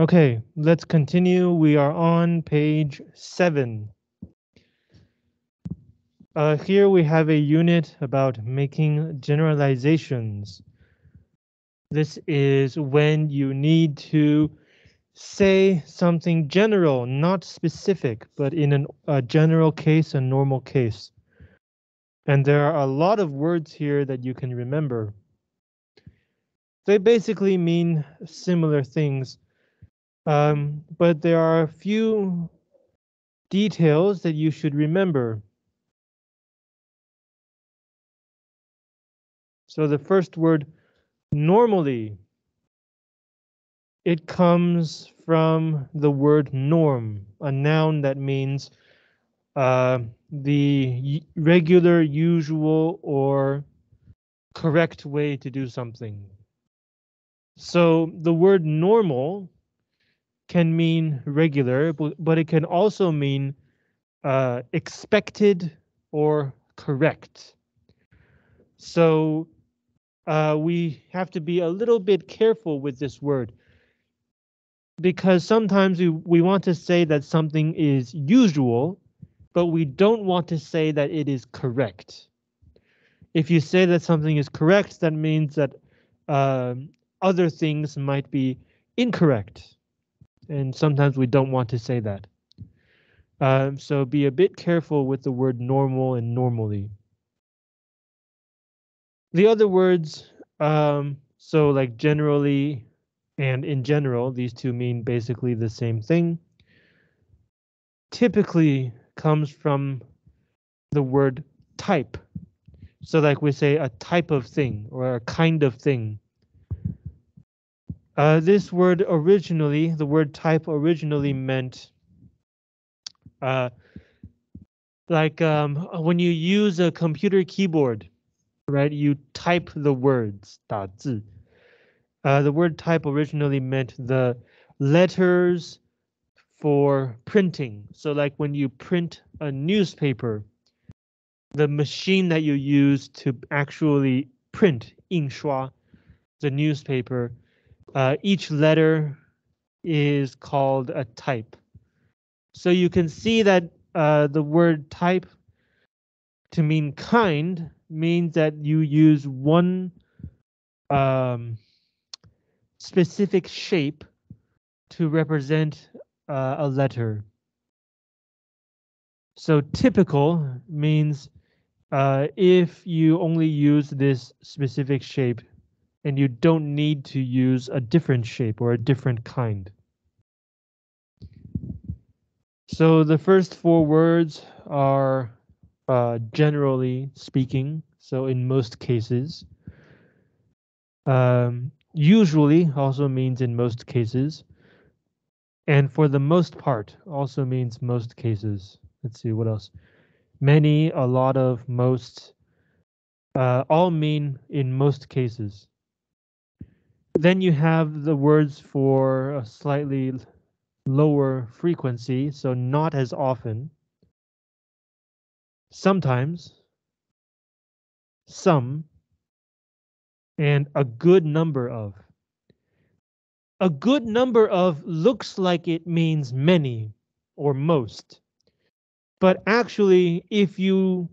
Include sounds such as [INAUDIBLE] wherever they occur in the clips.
Okay, let's continue. We are on page seven. Uh, here we have a unit about making generalizations. This is when you need to say something general, not specific, but in an, a general case, a normal case. And there are a lot of words here that you can remember. They basically mean similar things, um, but there are a few details that you should remember. So the first word, normally, it comes from the word norm, a noun that means uh, the regular, usual, or correct way to do something. So the word normal can mean regular, but, it can also mean uh, expected or correct. So uh, we have to be a little bit careful with this word because sometimes we, we want to say that something is usual, but we don't want to say that it is correct. If you say that something is correct, that means that uh, other things might be incorrect. And sometimes we don't want to say that. Um, so be a bit careful with the word normal and normally. The other words, um, so like generally and in general, these two mean basically the same thing. Typically, comes from the word type. So like we say a type of thing or a kind of thing. Uh, this word originally, the word type originally meant uh, like um, when you use a computer keyboard, right? You type the words, 打字. Uh, the word type originally meant the letters for printing. So like when you print a newspaper, the machine that you use to actually print 印刷 the newspaper, uh, each letter is called a type. So you can see that uh, the word type to mean kind means that you use one um, specific shape to represent uh, a letter. So typical means uh, if you only use this specific shape and you don't need to use a different shape or a different kind. So the first four words are uh, generally speaking, so in most cases. Um, usually also means in most cases. And for the most part also means most cases. Let's see what else. Many, a lot of, most, uh, all mean in most cases. Then you have the words for a slightly lower frequency, so not as often. Sometimes, some, and a good number of a good number of looks like it means many or most. But actually, if you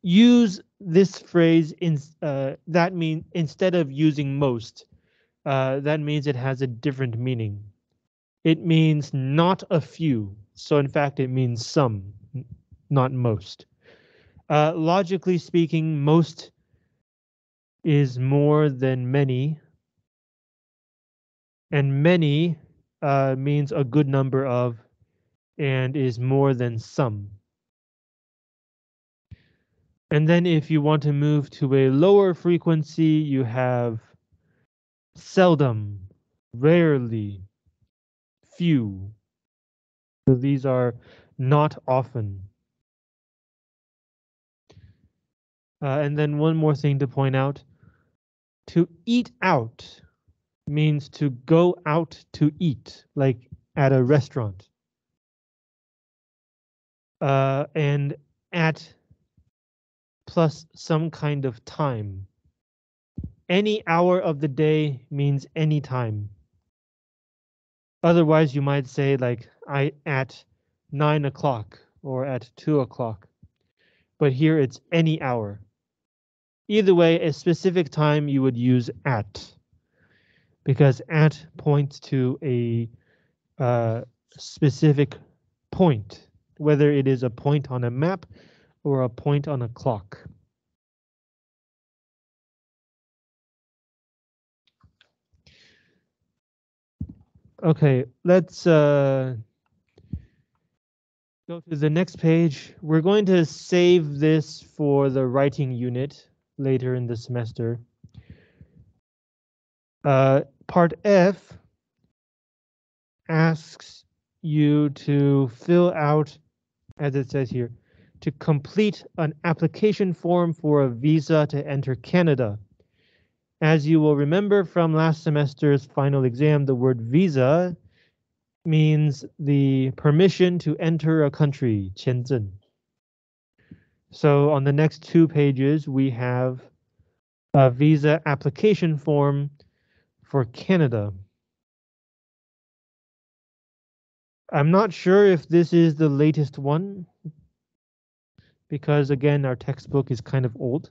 use this phrase in uh, that mean instead of using most, uh, that means it has a different meaning. It means not a few. So in fact, it means some, not most. Uh, logically speaking, most is more than many and many uh, means a good number of and is more than some. And then if you want to move to a lower frequency, you have seldom, rarely, few. So these are not often. Uh, and then one more thing to point out. To eat out means to go out to eat, like at a restaurant. Uh, and at plus some kind of time. Any hour of the day means any time. Otherwise, you might say like I at nine o'clock or at two o'clock. But here it's any hour. Either way, a specific time you would use at because at points to a uh, specific point, whether it is a point on a map or a point on a clock. Okay, let's uh, go to the next page. We're going to save this for the writing unit later in the semester. Uh, part F asks you to fill out, as it says here, to complete an application form for a visa to enter Canada. As you will remember from last semester's final exam, the word visa means the permission to enter a country, 签证. So on the next two pages, we have a visa application form for Canada. I'm not sure if this is the latest one, because again, our textbook is kind of old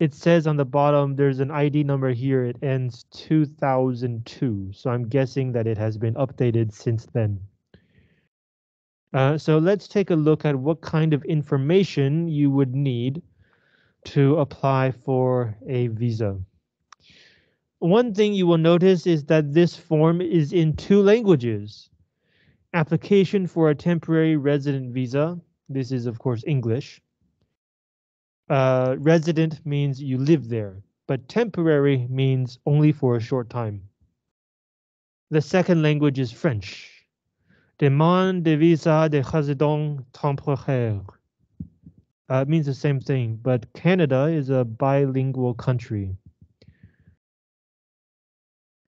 it says on the bottom there's an ID number here. It ends 2002. So I'm guessing that it has been updated since then. Uh, so let's take a look at what kind of information you would need to apply for a visa. One thing you will notice is that this form is in two languages. Application for a temporary resident visa. This is, of course, English. Uh, resident means you live there, but temporary means only for a short time. The second language is French. Demande de visa de résident temporaire. Uh, it means the same thing, but Canada is a bilingual country.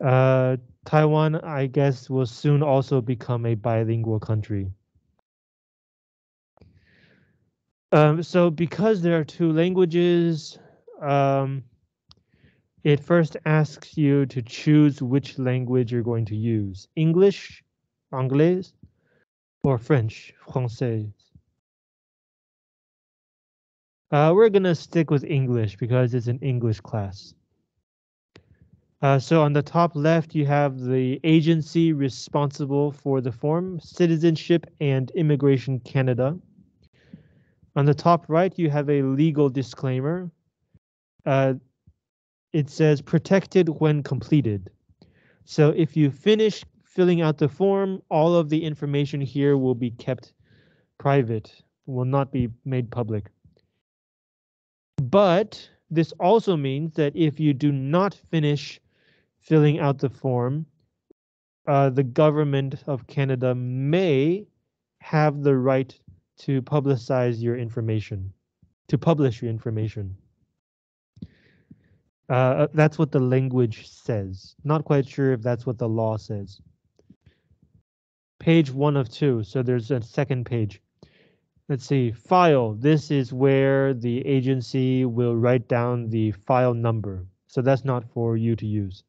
Uh, Taiwan, I guess, will soon also become a bilingual country. Um, so because there are two languages, um, it first asks you to choose which language you're going to use. English, Anglais, or French, Français. Uh, we're gonna stick with English because it's an English class. Uh, so on the top left, you have the agency responsible for the form, Citizenship and Immigration Canada. On the top right, you have a legal disclaimer. Uh, it says protected when completed. So if you finish filling out the form, all of the information here will be kept private, will not be made public. But this also means that if you do not finish filling out the form, uh, the government of Canada may have the right to publicize your information, to publish your information. Uh, uh, that's what the language says. Not quite sure if that's what the law says. Page one of two, so there's a second page. Let's see, file. This is where the agency will write down the file number. So that's not for you to use.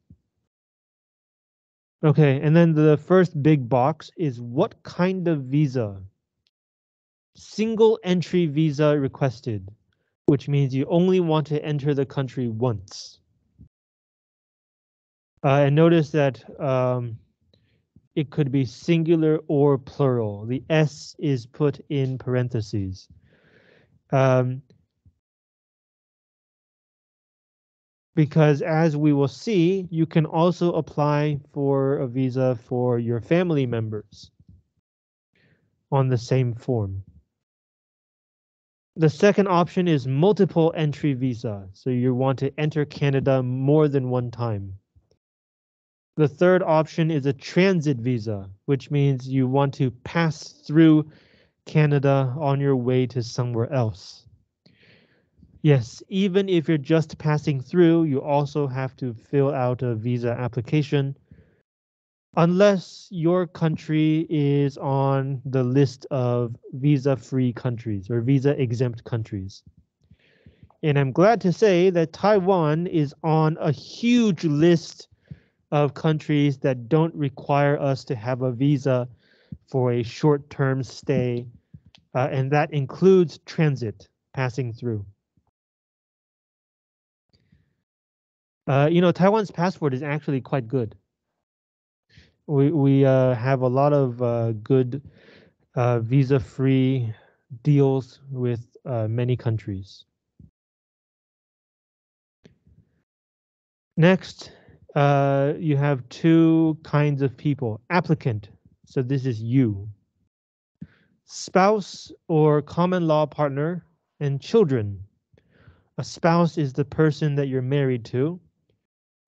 Okay, and then the first big box is what kind of visa single entry visa requested, which means you only want to enter the country once. Uh, and notice that um, it could be singular or plural. The S is put in parentheses. Um, because as we will see, you can also apply for a visa for your family members on the same form. The second option is multiple entry visa. So you want to enter Canada more than one time. The third option is a transit visa, which means you want to pass through Canada on your way to somewhere else. Yes, even if you're just passing through, you also have to fill out a visa application unless your country is on the list of visa-free countries or visa-exempt countries. And I'm glad to say that Taiwan is on a huge list of countries that don't require us to have a visa for a short-term stay, uh, and that includes transit passing through. Uh, you know, Taiwan's passport is actually quite good. We we uh, have a lot of uh, good uh, visa-free deals with uh, many countries. Next, uh, you have two kinds of people. Applicant, so this is you. Spouse or common law partner, and children. A spouse is the person that you're married to.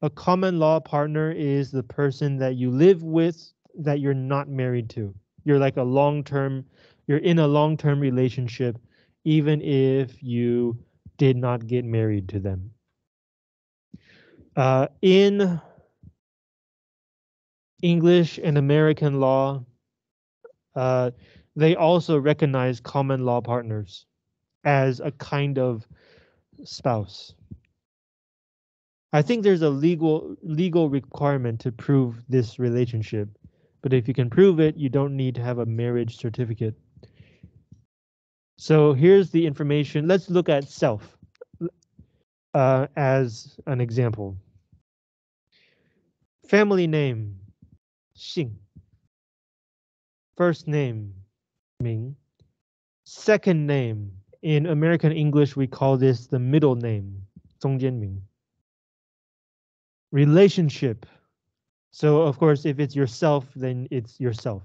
A common law partner is the person that you live with that you're not married to. You're like a long-term, you're in a long-term relationship, even if you did not get married to them. Uh, in English and American law, uh, they also recognize common law partners as a kind of spouse. I think there's a legal legal requirement to prove this relationship, but if you can prove it, you don't need to have a marriage certificate. So here's the information. Let's look at self uh, as an example. Family name, 姓. First name, 名. Second name, in American English we call this the middle name, 中间名. Relationship. So of course, if it's yourself, then it's yourself.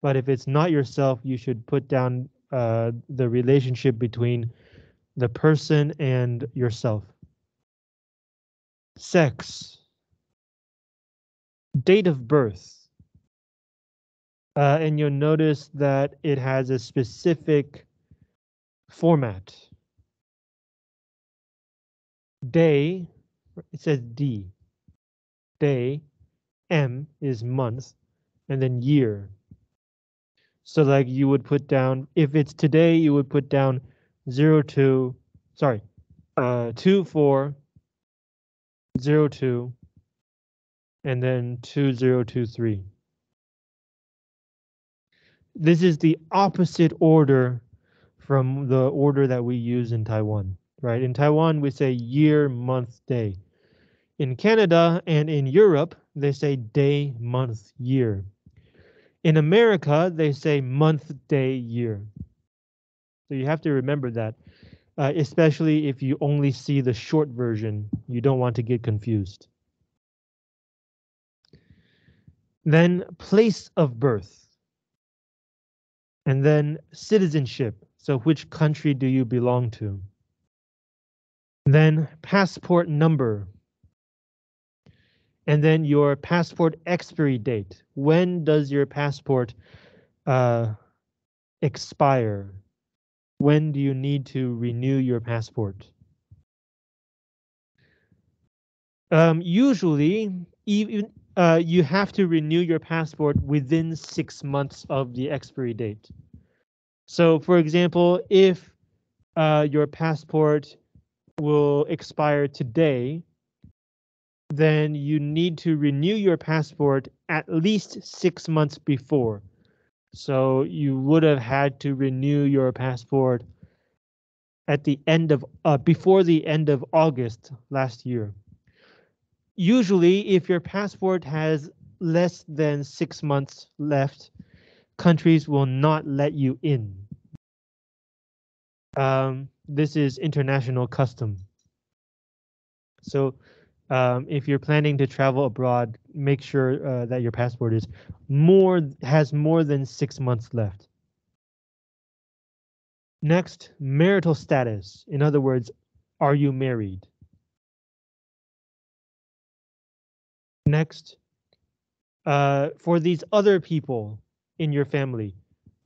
But if it's not yourself, you should put down uh, the relationship between the person and yourself. Sex date of birth. Uh, and you'll notice that it has a specific format. Day, it says D. Day, M is month, and then year. So like you would put down, if it's today, you would put down 02, sorry, uh, 24, 02, and then 2023. This is the opposite order from the order that we use in Taiwan, right? In Taiwan, we say year, month, day. In Canada and in Europe, they say day, month, year. In America, they say month, day, year. So you have to remember that, uh, especially if you only see the short version, you don't want to get confused. Then place of birth. And then citizenship. So which country do you belong to? Then passport number. And then your passport expiry date. When does your passport uh, expire? When do you need to renew your passport? Um, usually, even uh, you have to renew your passport within six months of the expiry date. So for example, if uh, your passport will expire today, then you need to renew your passport at least six months before. So you would have had to renew your passport at the end of uh, before the end of August last year usually if your passport has less than six months left, countries will not let you in. Um, this is international custom. So um, if you're planning to travel abroad, make sure uh, that your passport is more has more than six months left. Next, marital status. In other words, are you married? Next, uh, for these other people in your family,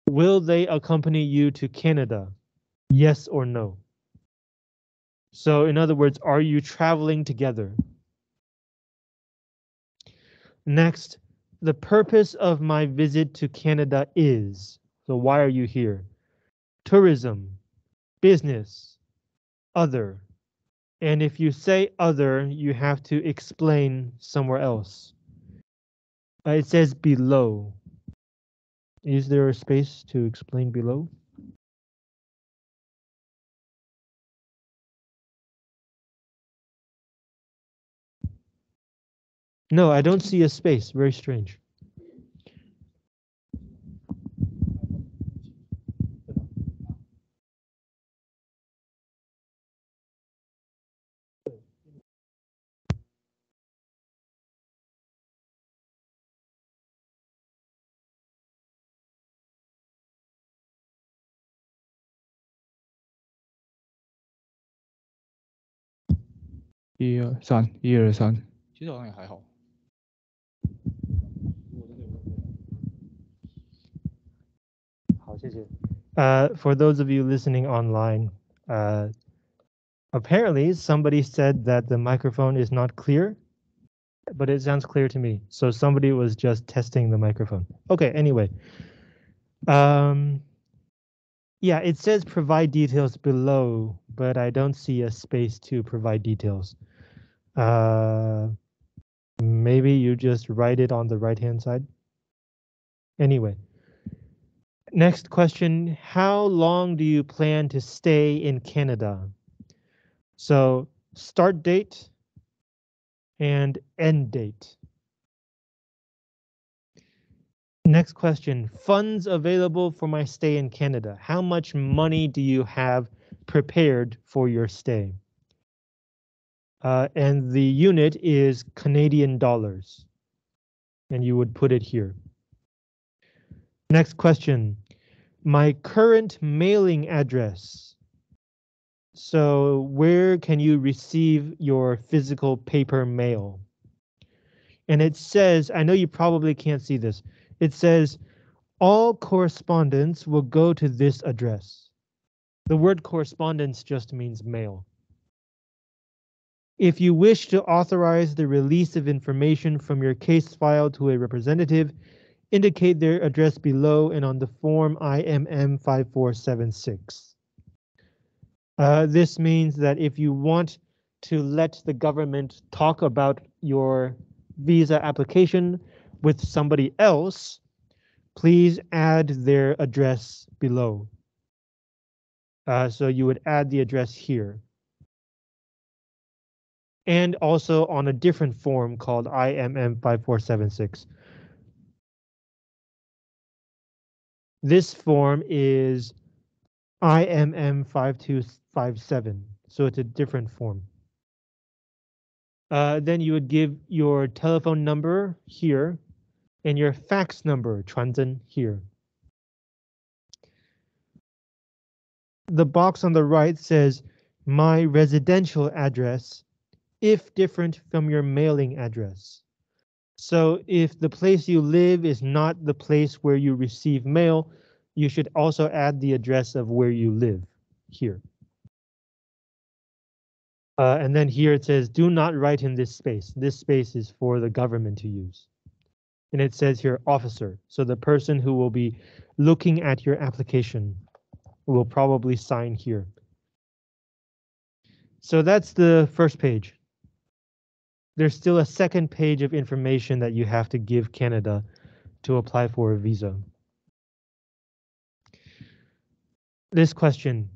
will they accompany you to Canada? Yes or no? So in other words, are you traveling together? Next, the purpose of my visit to Canada is, so why are you here? Tourism, business, other, and if you say other, you have to explain somewhere else. Uh, it says below. Is there a space to explain below? No, I don't see a space. Very strange. Uh, 一二三，一二三，其实好像也还好。 Uh, for those of you listening online, uh, apparently somebody said that the microphone is not clear, but it sounds clear to me. So somebody was just testing the microphone. Okay, anyway. Um, yeah, it says provide details below, but I don't see a space to provide details. Uh, maybe you just write it on the right hand side. Anyway. Next question, how long do you plan to stay in Canada? So start date and end date. Next question, funds available for my stay in Canada. How much money do you have prepared for your stay? Uh, and the unit is Canadian dollars. And you would put it here. Next question. My current mailing address. So where can you receive your physical paper mail? And it says, I know you probably can't see this. It says all correspondence will go to this address. The word correspondence just means mail. If you wish to authorize the release of information from your case file to a representative, indicate their address below and on the form IMM 5476. Uh, this means that if you want to let the government talk about your visa application with somebody else, please add their address below. Uh, so you would add the address here. And also on a different form called IMM 5476. This form is IMM 5257, so it's a different form. Uh, then you would give your telephone number here and your fax number, 传真 here. The box on the right says my residential address if different from your mailing address. So if the place you live is not the place where you receive mail, you should also add the address of where you live here. Uh, and then here it says, do not write in this space. This space is for the government to use. And it says here, officer. So the person who will be looking at your application will probably sign here. So that's the first page. There's still a second page of information that you have to give Canada to apply for a visa. This question.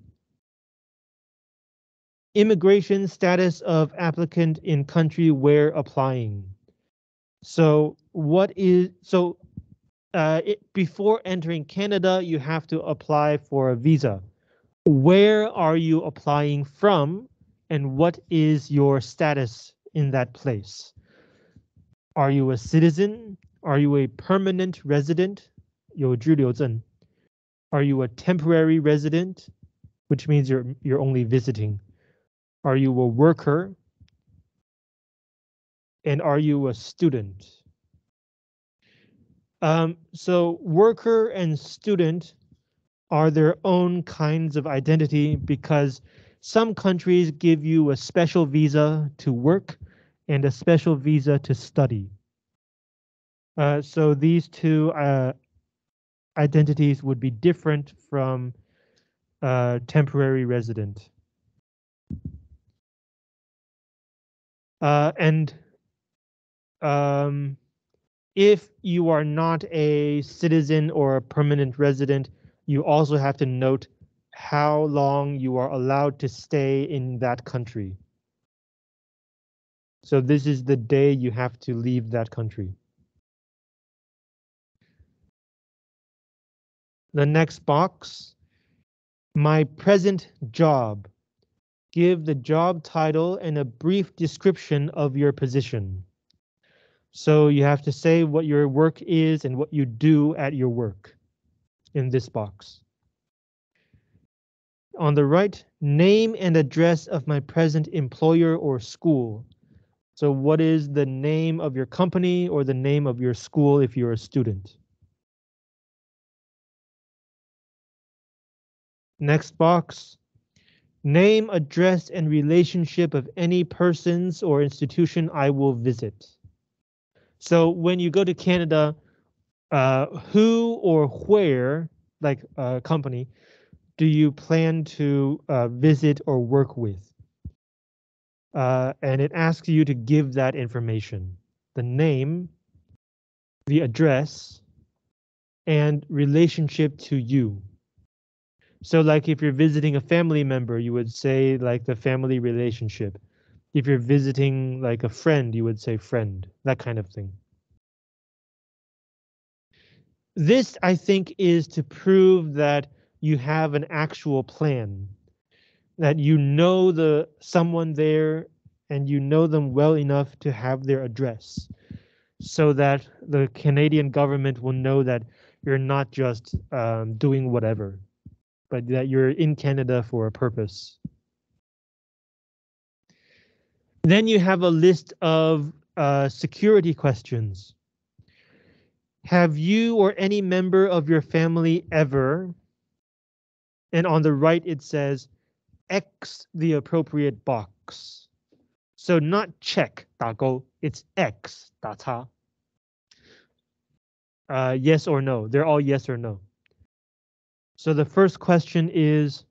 Immigration status of applicant in country where applying. So what is, so uh, it, before entering Canada, you have to apply for a visa. Where are you applying from and what is your status in that place? Are you a citizen? Are you a permanent resident? 有居留证. Are you a temporary resident? Which means you're you're only visiting. Are you a worker? And are you a student? Um, so worker and student are their own kinds of identity because some countries give you a special visa to work and a special visa to study. Uh, so these two uh, identities would be different from uh, temporary resident. Uh, and um, if you are not a citizen or a permanent resident, you also have to note how long you are allowed to stay in that country. So this is the day you have to leave that country. The next box, my present job. Give the job title and a brief description of your position. So you have to say what your work is and what you do at your work in this box. On the right, name and address of my present employer or school. So what is the name of your company or the name of your school if you're a student? Next box, name, address, and relationship of any persons or institution I will visit. So when you go to Canada, uh, who or where, like a company, do you plan to uh, visit or work with? Uh, and it asks you to give that information, the name, the address, and relationship to you. So like if you're visiting a family member, you would say like the family relationship. If you're visiting like a friend, you would say friend, that kind of thing. This, I think, is to prove that you have an actual plan, that you know the someone there and you know them well enough to have their address so that the Canadian government will know that you're not just um, doing whatever, but that you're in Canada for a purpose. Then you have a list of uh, security questions. Have you or any member of your family ever? And on the right it says X the appropriate box. So not check 打勾, it's X 打叉. Uh, yes or no, they're all yes or no. So the first question is,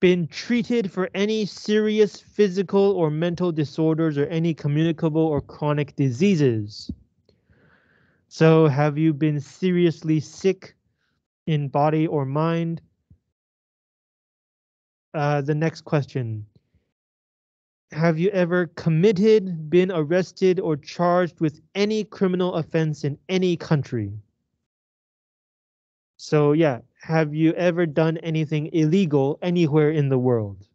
been treated for any serious physical or mental disorders or any communicable or chronic diseases? So have you been seriously sick in body or mind? Uh, the next question. Have you ever committed, been arrested, or charged with any criminal offense in any country? So yeah, have you ever done anything illegal anywhere in the world?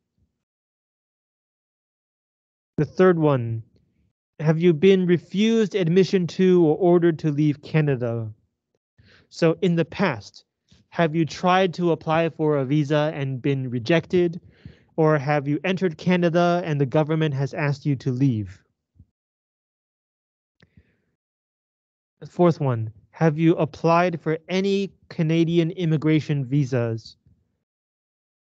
The third one, have you been refused admission to or ordered to leave Canada? So in the past, have you tried to apply for a visa and been rejected? Or have you entered Canada and the government has asked you to leave? Fourth one, have you applied for any Canadian immigration visas?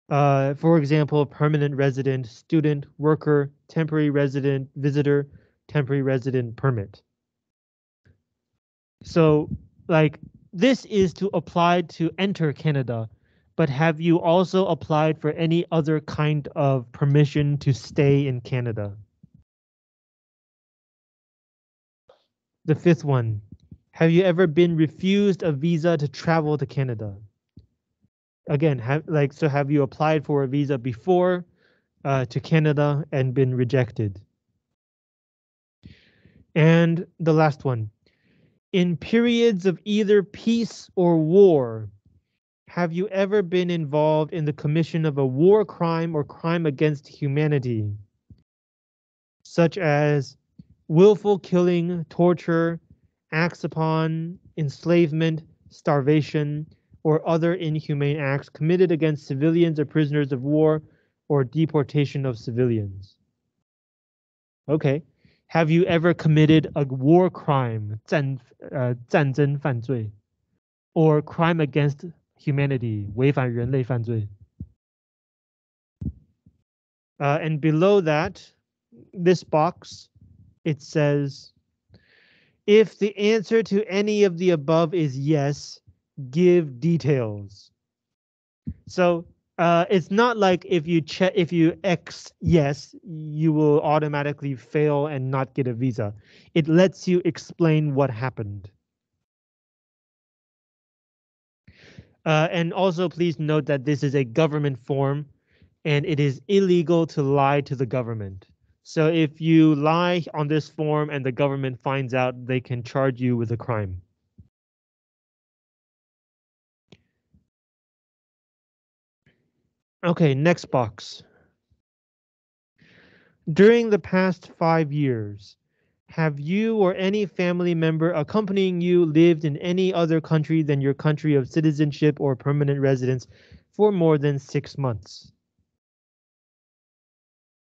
Uh, for example, permanent resident, student, worker, temporary resident, visitor, temporary resident permit. So like this is to apply to enter Canada, but have you also applied for any other kind of permission to stay in Canada? The fifth one, have you ever been refused a visa to travel to Canada? Again, have like so have you applied for a visa before uh, to Canada and been rejected? And the last one. In periods of either peace or war, have you ever been involved in the commission of a war crime or crime against humanity, such as willful killing, torture, acts upon enslavement, starvation, or other inhumane acts committed against civilians or prisoners of war or deportation of civilians? Okay, have you ever committed a war crime, 战呃战争犯罪, or crime against humanity, 违反人类犯罪? Uh, and below that, this box, it says, if the answer to any of the above is yes, give details. So uh, it's not like if you check if you X yes, you will automatically fail and not get a visa. It lets you explain what happened. Uh, and also please note that this is a government form and it is illegal to lie to the government. So if you lie on this form and the government finds out, they can charge you with a crime. Okay, next box. During the past five years, have you or any family member accompanying you lived in any other country than your country of citizenship or permanent residence for more than six months?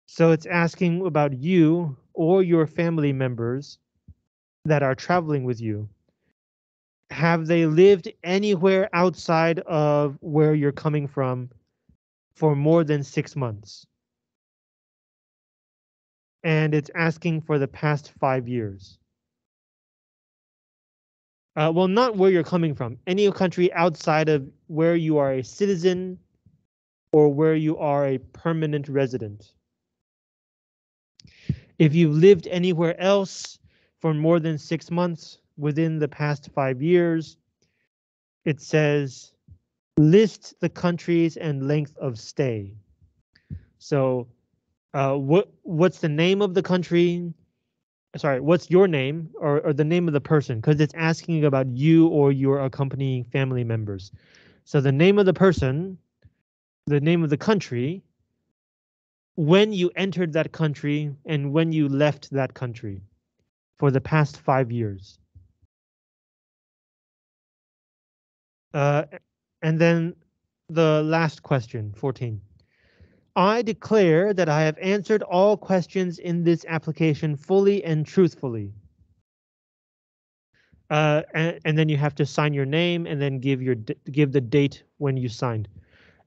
So it's asking about you or your family members that are traveling with you. Have they lived anywhere outside of where you're coming from for more than six months? And it's asking for the past five years. Uh, well, not where you're coming from, any country outside of where you are a citizen or where you are a permanent resident. If you've lived anywhere else for more than six months within the past five years, it says list the countries and length of stay. So uh, what what's the name of the country? Sorry, what's your name or, or the name of the person? Because it's asking about you or your accompanying family members. So the name of the person, the name of the country, when you entered that country and when you left that country for the past five years. Uh, and then the last question, 14. I declare that I have answered all questions in this application fully and truthfully. Uh, and, and, then you have to sign your name and then give your give the date when you signed.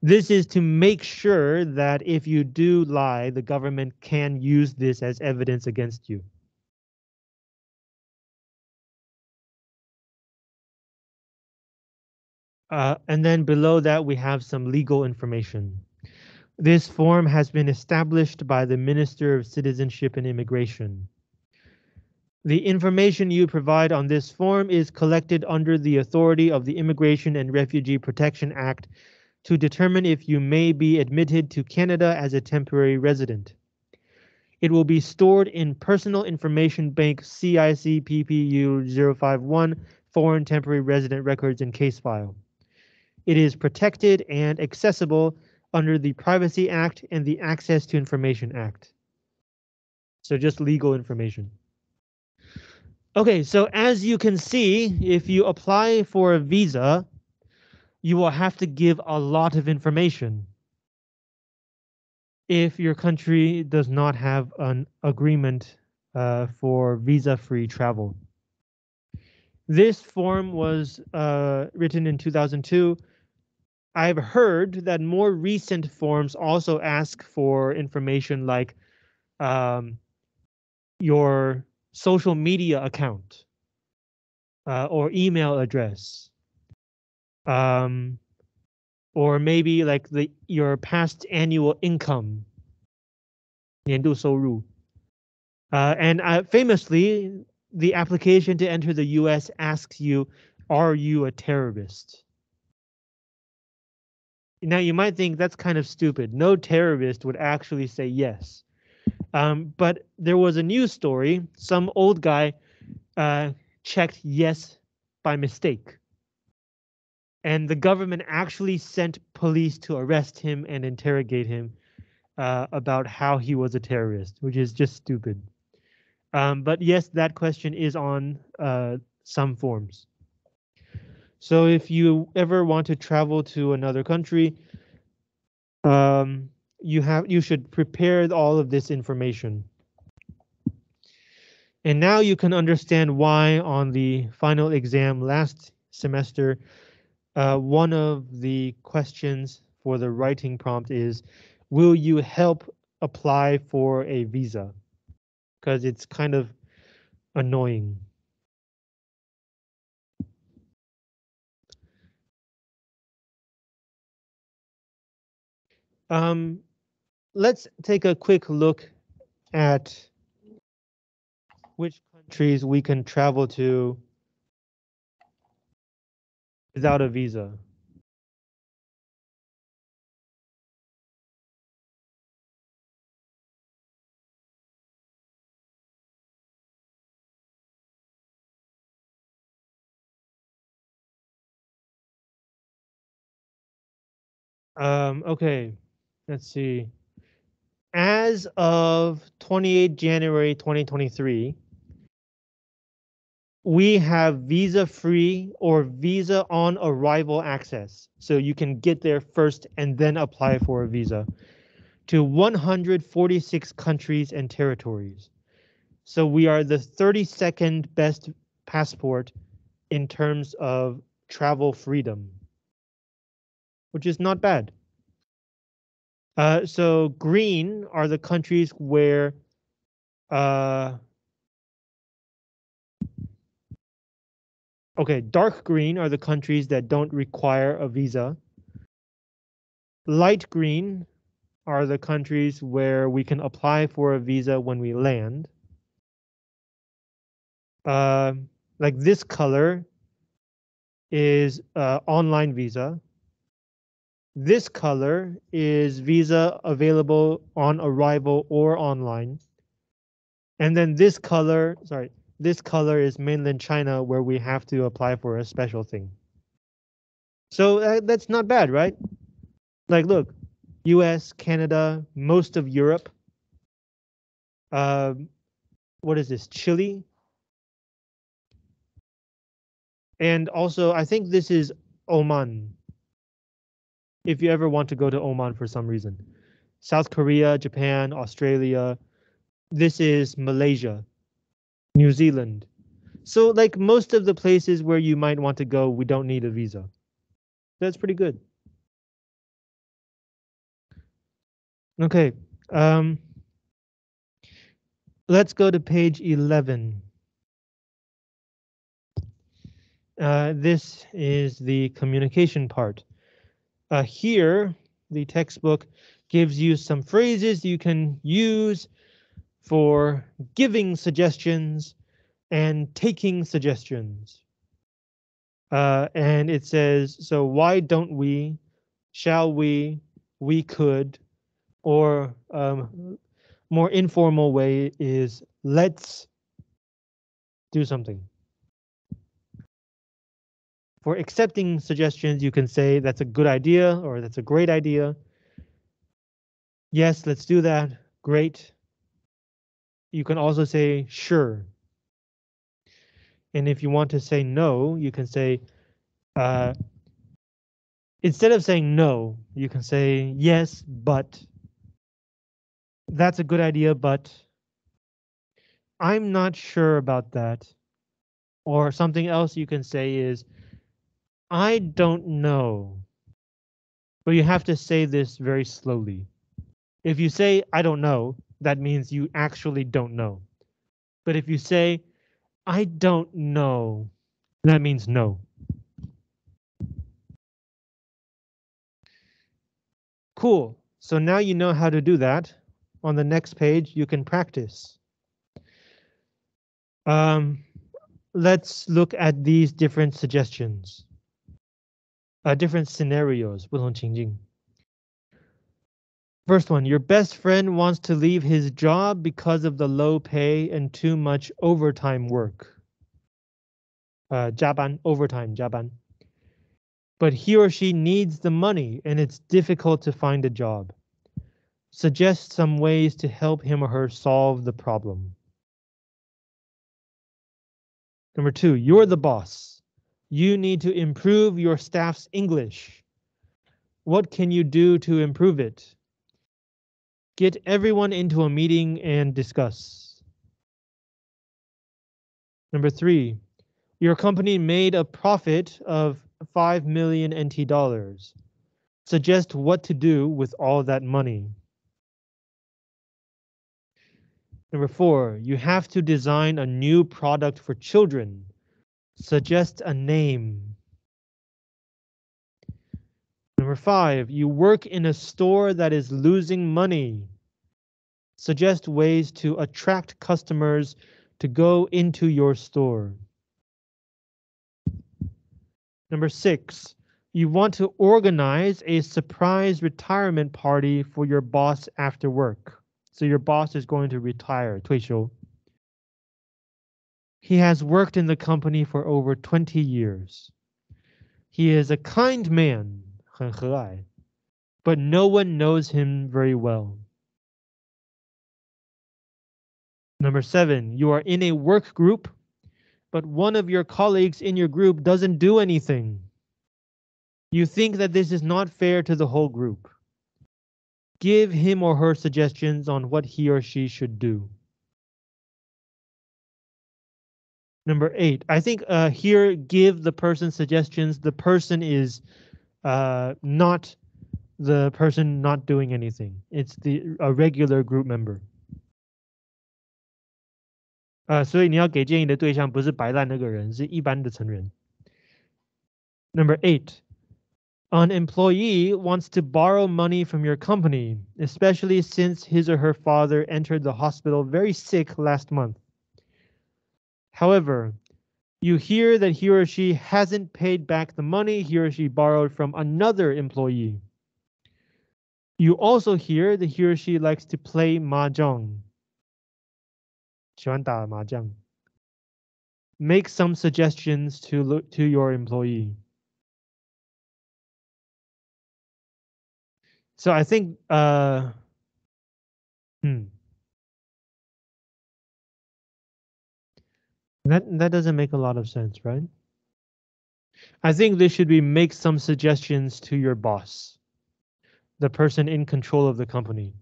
This is to make sure that if you do lie, the government can use this as evidence against you. Uh, and then below that, we have some legal information. This form has been established by the Minister of Citizenship and Immigration. The information you provide on this form is collected under the authority of the Immigration and Refugee Protection Act to determine if you may be admitted to Canada as a temporary resident. It will be stored in Personal Information Bank CIC PPU 051 Foreign Temporary Resident Records and Case File. It is protected and accessible under the Privacy Act and the Access to Information Act. So just legal information. Okay, so as you can see, if you apply for a visa, you will have to give a lot of information if your country does not have an agreement uh, for visa-free travel. This form was uh, written in 2002 I've heard that more recent forms also ask for information like um, your social media account uh, or email address, um, or maybe like the your past annual income, 年度收入. Uh, and uh, famously, the application to enter the U.S. asks you, "Are you a terrorist?" Now you might think that's kind of stupid. No terrorist would actually say yes. Um, but there was a news story. Some old guy uh, checked yes by mistake. And the government actually sent police to arrest him and interrogate him uh, about how he was a terrorist, which is just stupid. Um, but yes, that question is on uh, some forms. So if you ever want to travel to another country, um, you have you should prepare all of this information. And now you can understand why on the final exam last semester, uh, one of the questions for the writing prompt is, will you help apply for a visa? Because it's kind of annoying. Um, let's take a quick look at which countries we can travel to without a visa. Um, okay, let's see. As of 28 January 2023, we have visa free or visa on arrival access. So you can get there first and then apply for a visa to 146 countries and territories. So we are the 32nd best passport in terms of travel freedom, which is not bad. Uh, so green are the countries where uh, okay, dark green are the countries that don't require a visa. Light green are the countries where we can apply for a visa when we land. Uh, like this color is uh, online visa. This color is visa available on arrival or online. And then this color, sorry, this color is mainland China where we have to apply for a special thing. So uh, that's not bad, right? Like, look, US, Canada, most of Europe. Um, what is this, Chile? And also, I think this is Oman if you ever want to go to Oman for some reason. South Korea, Japan, Australia. This is Malaysia, New Zealand. So like most of the places where you might want to go, we don't need a visa. That's pretty good. Okay, um, let's go to page 11. Uh, this is the communication part. Uh, here, the textbook gives you some phrases you can use for giving suggestions and taking suggestions. Uh, and it says, so why don't we, shall we, we could, or um, more informal way is let's do something. For accepting suggestions, you can say that's a good idea or that's a great idea. Yes, let's do that. Great. You can also say sure. And if you want to say no, you can say, uh, instead of saying no, you can say yes, but that's a good idea, but I'm not sure about that. Or something else you can say is, I don't know. But you have to say this very slowly. If you say, I don't know, that means you actually don't know. But if you say, I don't know, that means no. Cool. So now you know how to do that. On the next page, you can practice. Um, let's look at these different suggestions uh, different scenarios, 不同情境. First one, your best friend wants to leave his job because of the low pay and too much overtime work. Uh, 加班, overtime, 加班. But he or she needs the money and it's difficult to find a job. Suggest some ways to help him or her solve the problem. Number two, you're the boss. You need to improve your staff's English. What can you do to improve it? Get everyone into a meeting and discuss. Number three, your company made a profit of 5 million NT dollars. Suggest what to do with all that money. Number four, you have to design a new product for children. Suggest a name. Number five, you work in a store that is losing money. Suggest ways to attract customers to go into your store. Number six, you want to organize a surprise retirement party for your boss after work. So your boss is going to retire, 退休. He has worked in the company for over 20 years. He is a kind man, 很和蔼, but no one knows him very well. Number seven, you are in a work group, but one of your colleagues in your group doesn't do anything. You think that this is not fair to the whole group. Give him or her suggestions on what he or she should do. Number eight, I think uh, here, give the person suggestions. The person is uh, not the person not doing anything. It's the a regular group member. 呃，所以你要给建议的对象不是白烂那个人，是一般的成人。Number eight, an employee wants to borrow money from your company, especially since his or her father entered the hospital very sick last month. However, you hear that he or she hasn't paid back the money he or she borrowed from another employee. You also hear that he or she likes to play mahjong. 喜欢打麻将. Make some suggestions to look to your employee. So I think uh hmm. That that doesn't make a lot of sense, right? I think this should be make some suggestions to your boss, the person in control of the company.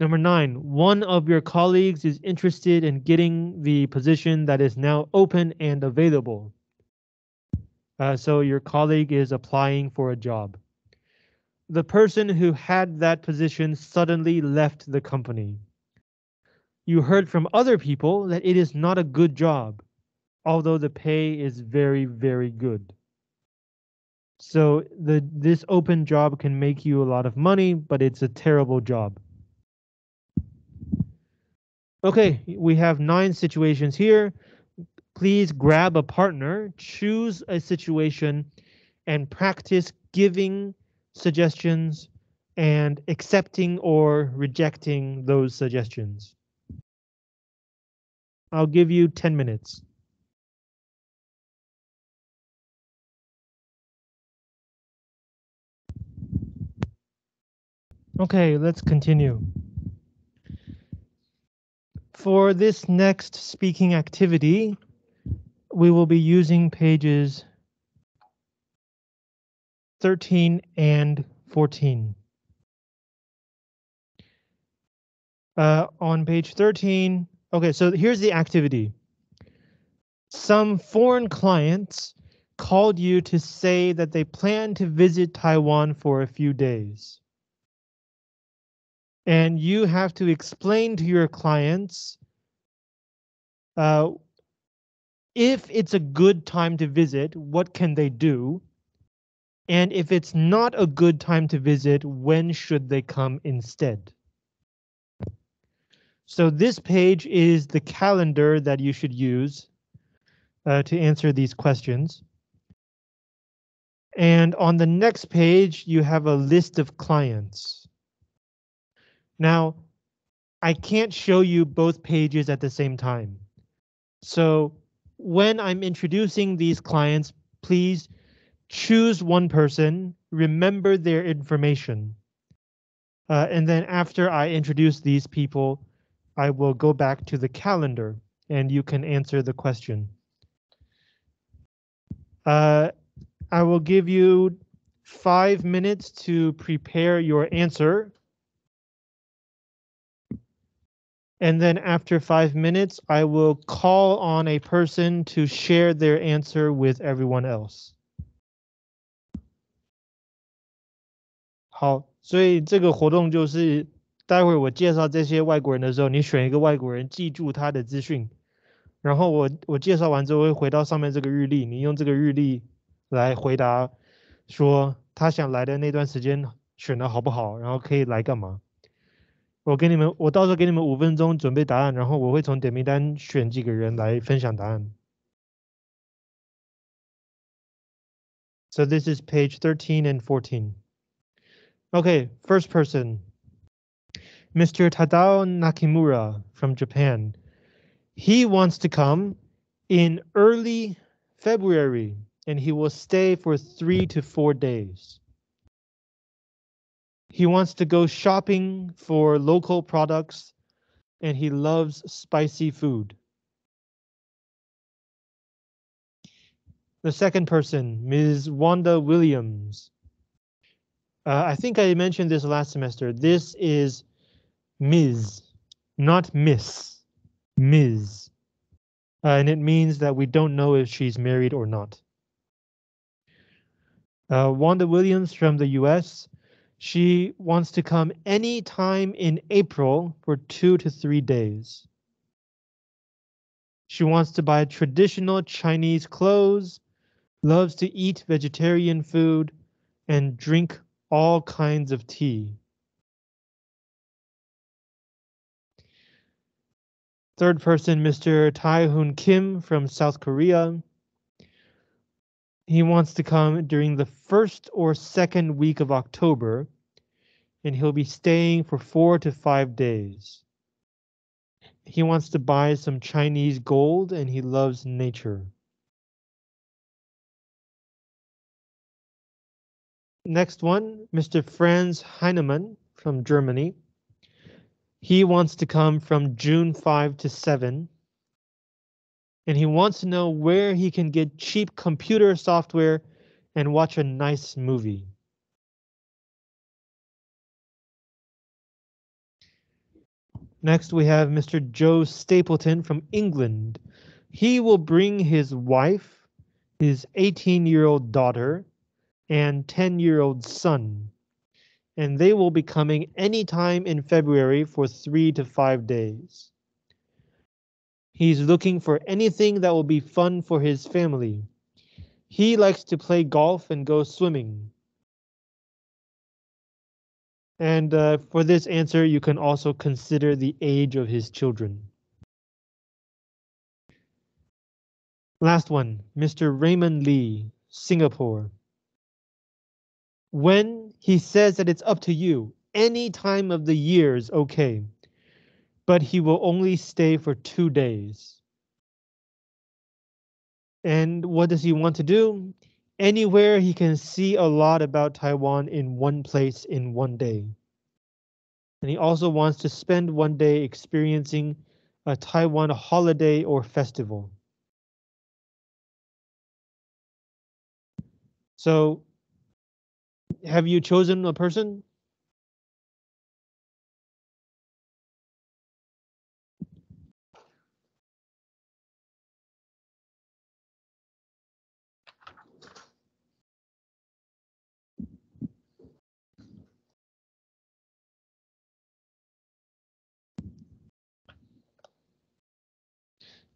Number nine, one of your colleagues is interested in getting the position that is now open and available. Uh, so your colleague is applying for a job. The person who had that position suddenly left the company. You heard from other people that it is not a good job, although the pay is very, very good. So the this open job can make you a lot of money, but it's a terrible job. Okay, we have nine situations here. Please grab a partner, choose a situation, and practice giving suggestions and accepting or rejecting those suggestions. I'll give you 10 minutes. Okay, let's continue. For this next speaking activity, we will be using pages 13 and 14. Uh, on page 13, okay, so here's the activity. Some foreign clients called you to say that they plan to visit Taiwan for a few days and you have to explain to your clients uh, if it's a good time to visit, what can they do? And if it's not a good time to visit, when should they come instead? So this page is the calendar that you should use uh, to answer these questions. And on the next page, you have a list of clients. Now, I can't show you both pages at the same time. So when I'm introducing these clients, please choose one person, remember their information. Uh, and then after I introduce these people, I will go back to the calendar and you can answer the question. Uh, I will give you five minutes to prepare your answer And then after five minutes, I will call on a person to share their answer with everyone else. 好，所以这个活动就是 待会儿我介绍这些外国人的时候，你选一个外国人，记住他的资讯，然后我我介绍完之后会回到上面这个日历，你用这个日历 来回答说他想来的那段时间选的好不好，然后可以来干嘛。我给你们，我到时候给你们五分钟准备答案，然后我会从点名单选几个人来分享答案。So this is page 13 and 14. Okay, first person. Mr. Tadao Nakimura from Japan. He wants to come in early February and he will stay for three to four days. He wants to go shopping for local products and he loves spicy food. The second person, Ms. Wanda Williams. Uh, I think I mentioned this last semester. This is Ms., not Miss, Ms. Uh, and it means that we don't know if she's married or not. Uh, Wanda Williams from the US. She wants to come anytime in April for two to three days. She wants to buy traditional Chinese clothes, loves to eat vegetarian food, and drink all kinds of tea. Third person, Mr. Tae-hoon Kim from South Korea. He wants to come during the first or second week of October, and he'll be staying for four to five days. He wants to buy some Chinese gold and he loves nature. Next one, Mr. Franz Heinemann from Germany. He wants to come from June 5 to 7. And he wants to know where he can get cheap computer software and watch a nice movie. Next, we have Mr. Joe Stapleton from England. He will bring his wife, his 18 year old daughter, and 10 year old son, and they will be coming anytime in February for three to five days. He's looking for anything that will be fun for his family. He likes to play golf and go swimming. And uh, for this answer, you can also consider the age of his children. Last one, Mr. Raymond Lee, Singapore. When he says that it's up to you, any time of the year is okay, but he will only stay for two days. And what does he want to do? Anywhere he can see a lot about Taiwan in one place in one day. And he also wants to spend one day experiencing a Taiwan holiday or festival. So have you chosen a person?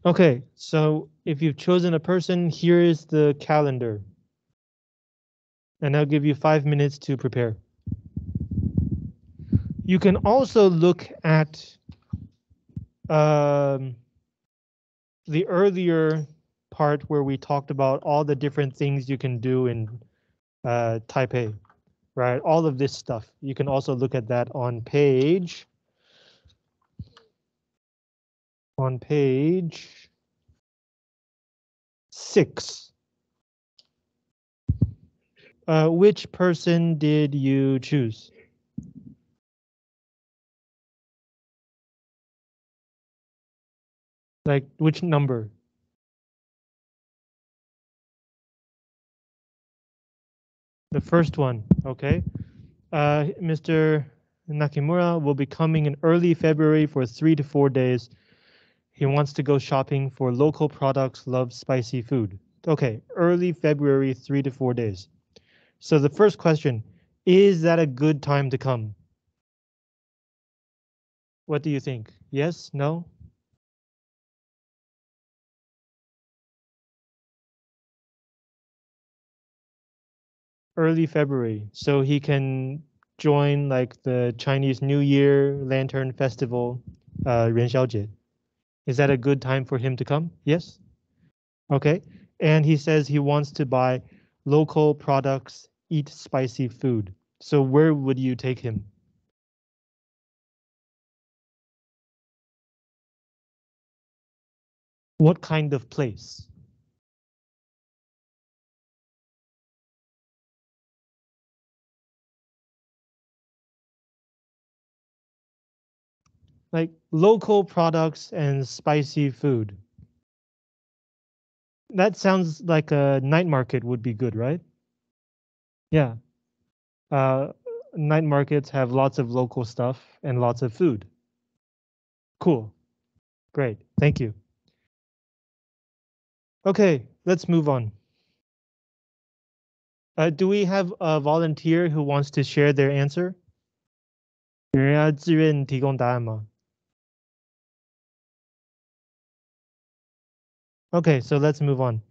Okay, so if you've chosen a person, here is the calendar. And I'll give you five minutes to prepare. You can also look at um, the earlier part where we talked about all the different things you can do in uh, Taipei, right? All of this stuff. You can also look at that on page on page six. Uh, which person did you choose? Like which number? The first one, okay. Uh, Mr. Nakimura will be coming in early February for three to four days. He wants to go shopping for local products, loves spicy food. Okay, early February, three to four days. So the first question, is that a good time to come? What do you think? Yes, no? early February, so he can join like the Chinese New Year Lantern Festival, uh, 元宵节. Is that a good time for him to come? Yes. Okay. And he says he wants to buy local products, eat spicy food. So where would you take him? What kind of place? Like local products and spicy food. That sounds like a night market would be good, right? Yeah. Uh, night markets have lots of local stuff and lots of food. Cool. Great. Thank you. Okay, let's move on. Uh, do we have a volunteer who wants to share their answer? 有人要自愿提供答案吗? Okay, so let's move on.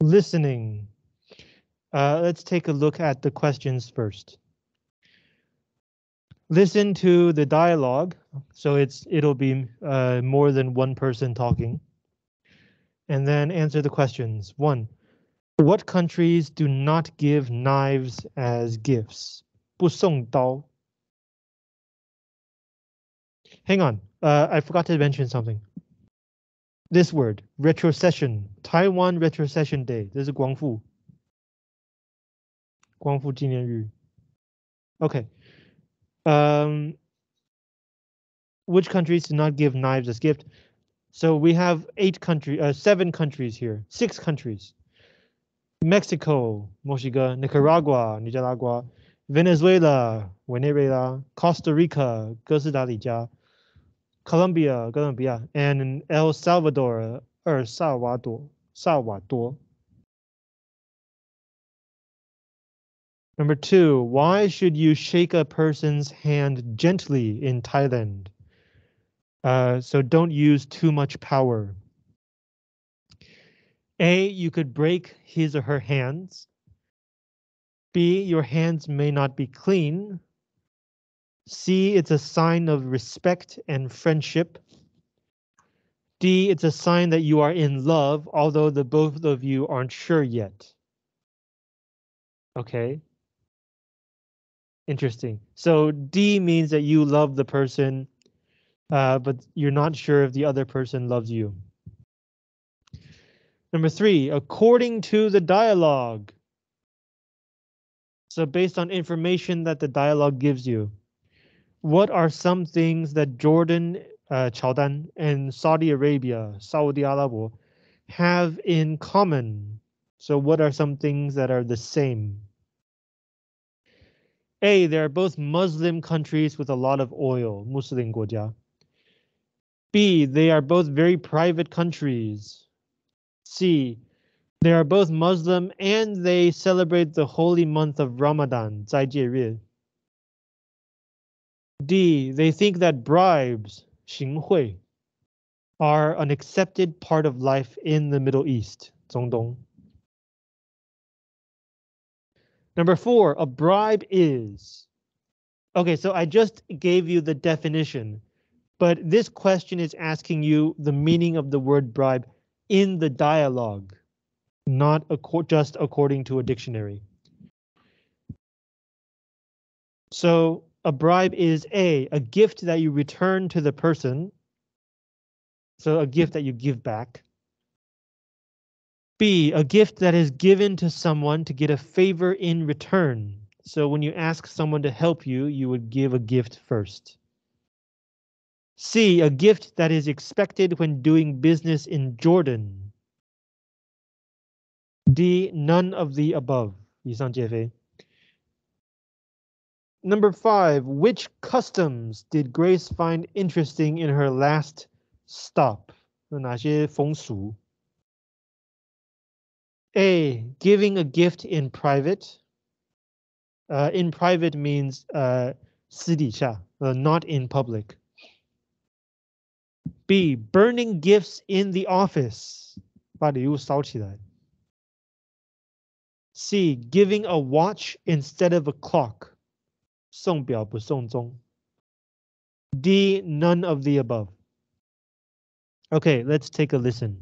Listening. Uh, let's take a look at the questions first. Listen to the dialogue, so it's it'll be uh, more than one person talking. And then answer the questions. One, what countries do not give knives as gifts? 不送刀. Hang on, uh, I forgot to mention something. This word, retrocession, Taiwan Retrocession Day. This is Guangfu. Guangfu 纪念日. Okay. Um, which countries do not give knives as gift? So we have eight countries, uh, seven countries here, six countries. Mexico, Mochiga, Nicaragua, Nicaragua, Venezuela, Venezuela, Costa Rica, 哥斯达黎加, Colombia, Colombia, and in El Salvador, El Salvador, Salvador. Number two, why should you shake a person's hand gently in Thailand? Uh, so don't use too much power. A, you could break his or her hands. B, your hands may not be clean, C, it's a sign of respect and friendship. D, it's a sign that you are in love, although the both of you aren't sure yet. Okay. Interesting. So D means that you love the person, uh, but you're not sure if the other person loves you. Number three, according to the dialogue. So based on information that the dialogue gives you, what are some things that Jordan, uh, Chowdan, and Saudi Arabia, Saudi Arabia, have in common? So what are some things that are the same? A, they are both Muslim countries with a lot of oil, Muslim 国家. B, they are both very private countries. C, they are both Muslim and they celebrate the holy month of Ramadan, 斋戒日. D, they think that bribes, 行贿, are an accepted part of life in the Middle East, 中东. Number four, a bribe is. Okay, so I just gave you the definition, but this question is asking you the meaning of the word bribe in the dialogue, not just according to a dictionary. So a bribe is A, a gift that you return to the person. So a gift that you give back. B, a gift that is given to someone to get a favor in return. So when you ask someone to help you, you would give a gift first. C, a gift that is expected when doing business in Jordan. D, none of the above. 以上皆非. Number five, which customs did Grace find interesting in her last stop? 哪些风俗? A, giving a gift in private. Uh, in private means uh, 私底下, uh, not in public. B, burning gifts in the office. 把礼物烧起来. C. Giving a watch instead of a clock. 送表不送钟. D. None of the above. Okay, let's take a listen.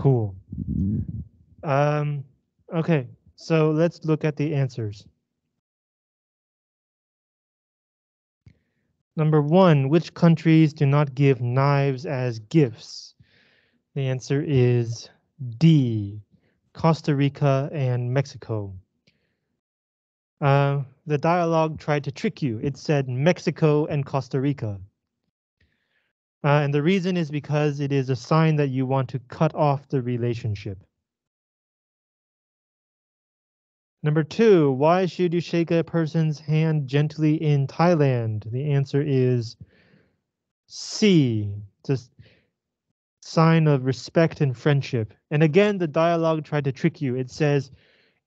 Cool. Um, okay, so let's look at the answers. Number one, which countries do not give knives as gifts? The answer is D, Costa Rica and Mexico. Uh, the dialogue tried to trick you. It said Mexico and Costa Rica. Uh, and the reason is because it is a sign that you want to cut off the relationship. Number two, why should you shake a person's hand gently in Thailand? The answer is C, just sign of respect and friendship. And again, the dialogue tried to trick you. It says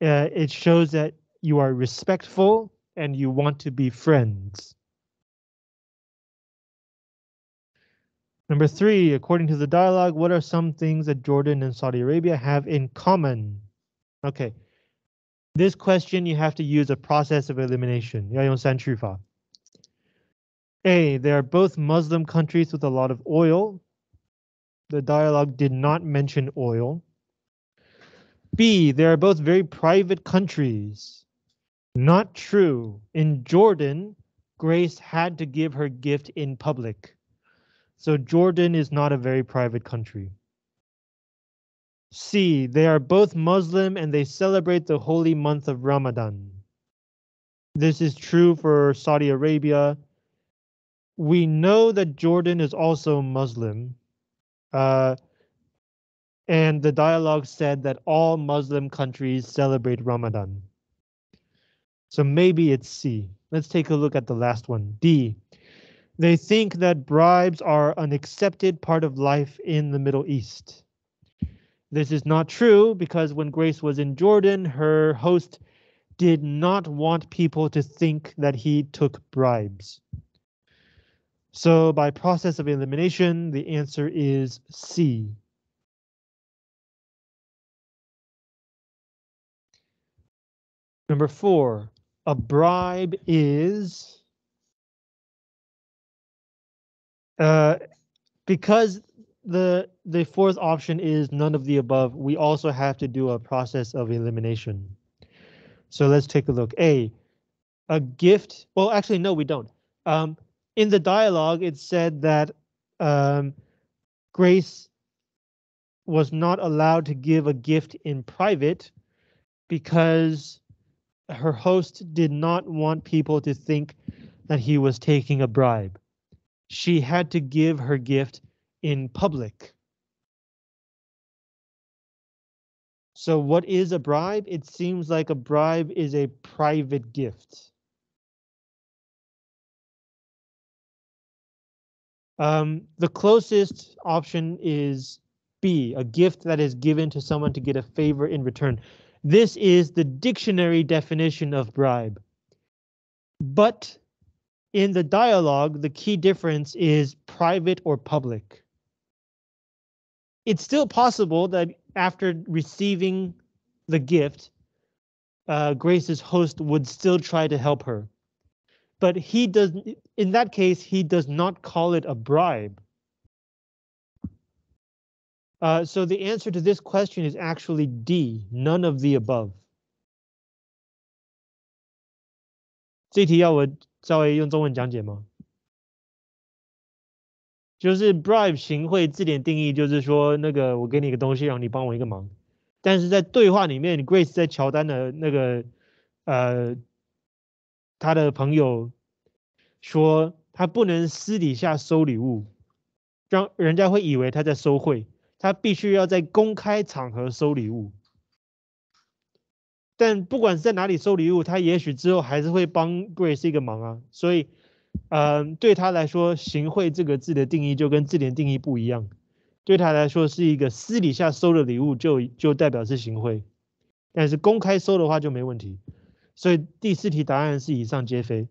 uh, it shows that you are respectful and you want to be friends. Number three, according to the dialogue, what are some things that Jordan and Saudi Arabia have in common? Okay. This question, you have to use a process of elimination. A, they are both Muslim countries with a lot of oil. The dialogue did not mention oil. B, they are both very private countries. Not true. In Jordan, Grace had to give her gift in public. So Jordan is not a very private country. C, they are both Muslim and they celebrate the holy month of Ramadan. This is true for Saudi Arabia. We know that Jordan is also Muslim. Uh, and the dialogue said that all Muslim countries celebrate Ramadan. So maybe it's C. Let's take a look at the last one, D. They think that bribes are an accepted part of life in the Middle East. This is not true because when Grace was in Jordan, her host did not want people to think that he took bribes. So by process of elimination, the answer is C. Number four, a bribe is Uh, because the the fourth option is none of the above, we also have to do a process of elimination. So let's take a look. A, a gift. Well, actually, no, we don't. Um, in the dialogue, it said that um, Grace was not allowed to give a gift in private because her host did not want people to think that he was taking a bribe she had to give her gift in public. So what is a bribe? It seems like a bribe is a private gift. Um, the closest option is B, a gift that is given to someone to get a favor in return. This is the dictionary definition of bribe. But in the dialogue, the key difference is private or public. It's still possible that after receiving the gift, uh, Grace's host would still try to help her. But he does, in that case, he does not call it a bribe. Uh, so the answer to this question is actually D, none of the above. 这题要我 稍微用中文讲解吗？就是 bribe 行贿字典定义就是说，那个我给你个东西，让你帮我一个忙。但是在对话里面，Grace 在乔丹的那个呃，他的朋友说他不能私底下收礼物，让人家会以为他在收贿。他必须要在公开场合收礼物。但不管是在哪里收礼物，他也许之后还是会帮 Grace 一个忙啊。所以，嗯、对他来说，行贿这个字的定义就跟字典定义不一样。对他来说，是一个私底下收的礼物就就代表是行贿，但是公开收的话就没问题。所以第四题答案是以上皆非。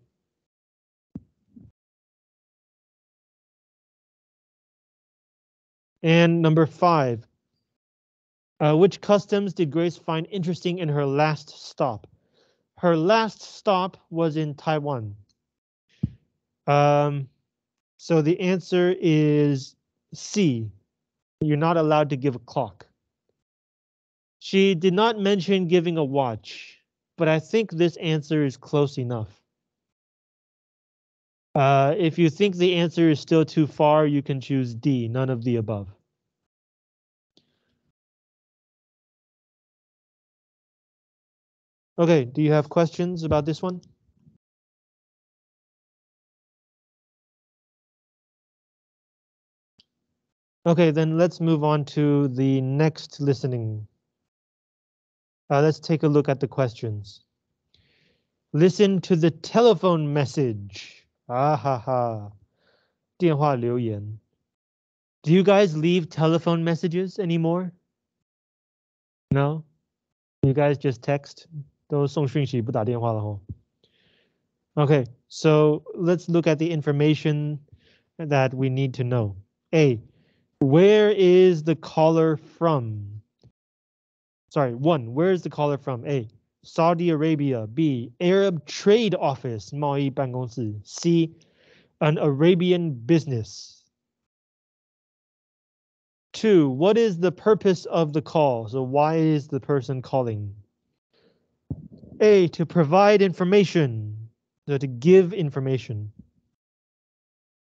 And number five, uh, which customs did Grace find interesting in her last stop? Her last stop was in Taiwan. Um, so the answer is C. You're not allowed to give a clock. She did not mention giving a watch, but I think this answer is close enough. Uh, if you think the answer is still too far, you can choose D, none of the above. Okay, do you have questions about this one? Okay, then let's move on to the next listening. Uh, let's take a look at the questions. Listen to the telephone message. Ah ha ha. 电话留言. Do you guys leave telephone messages anymore? No? You guys just text? 都送讯息不打电话了吼. Okay, so let's look at the information that we need to know. A, where is the caller from? Sorry, one, where is the caller from? A, Saudi Arabia. B, Arab Trade Office, 贸易办公室. C, an Arabian business. Two, what is the purpose of the call? So why is the person calling? A, to provide information, so to give information.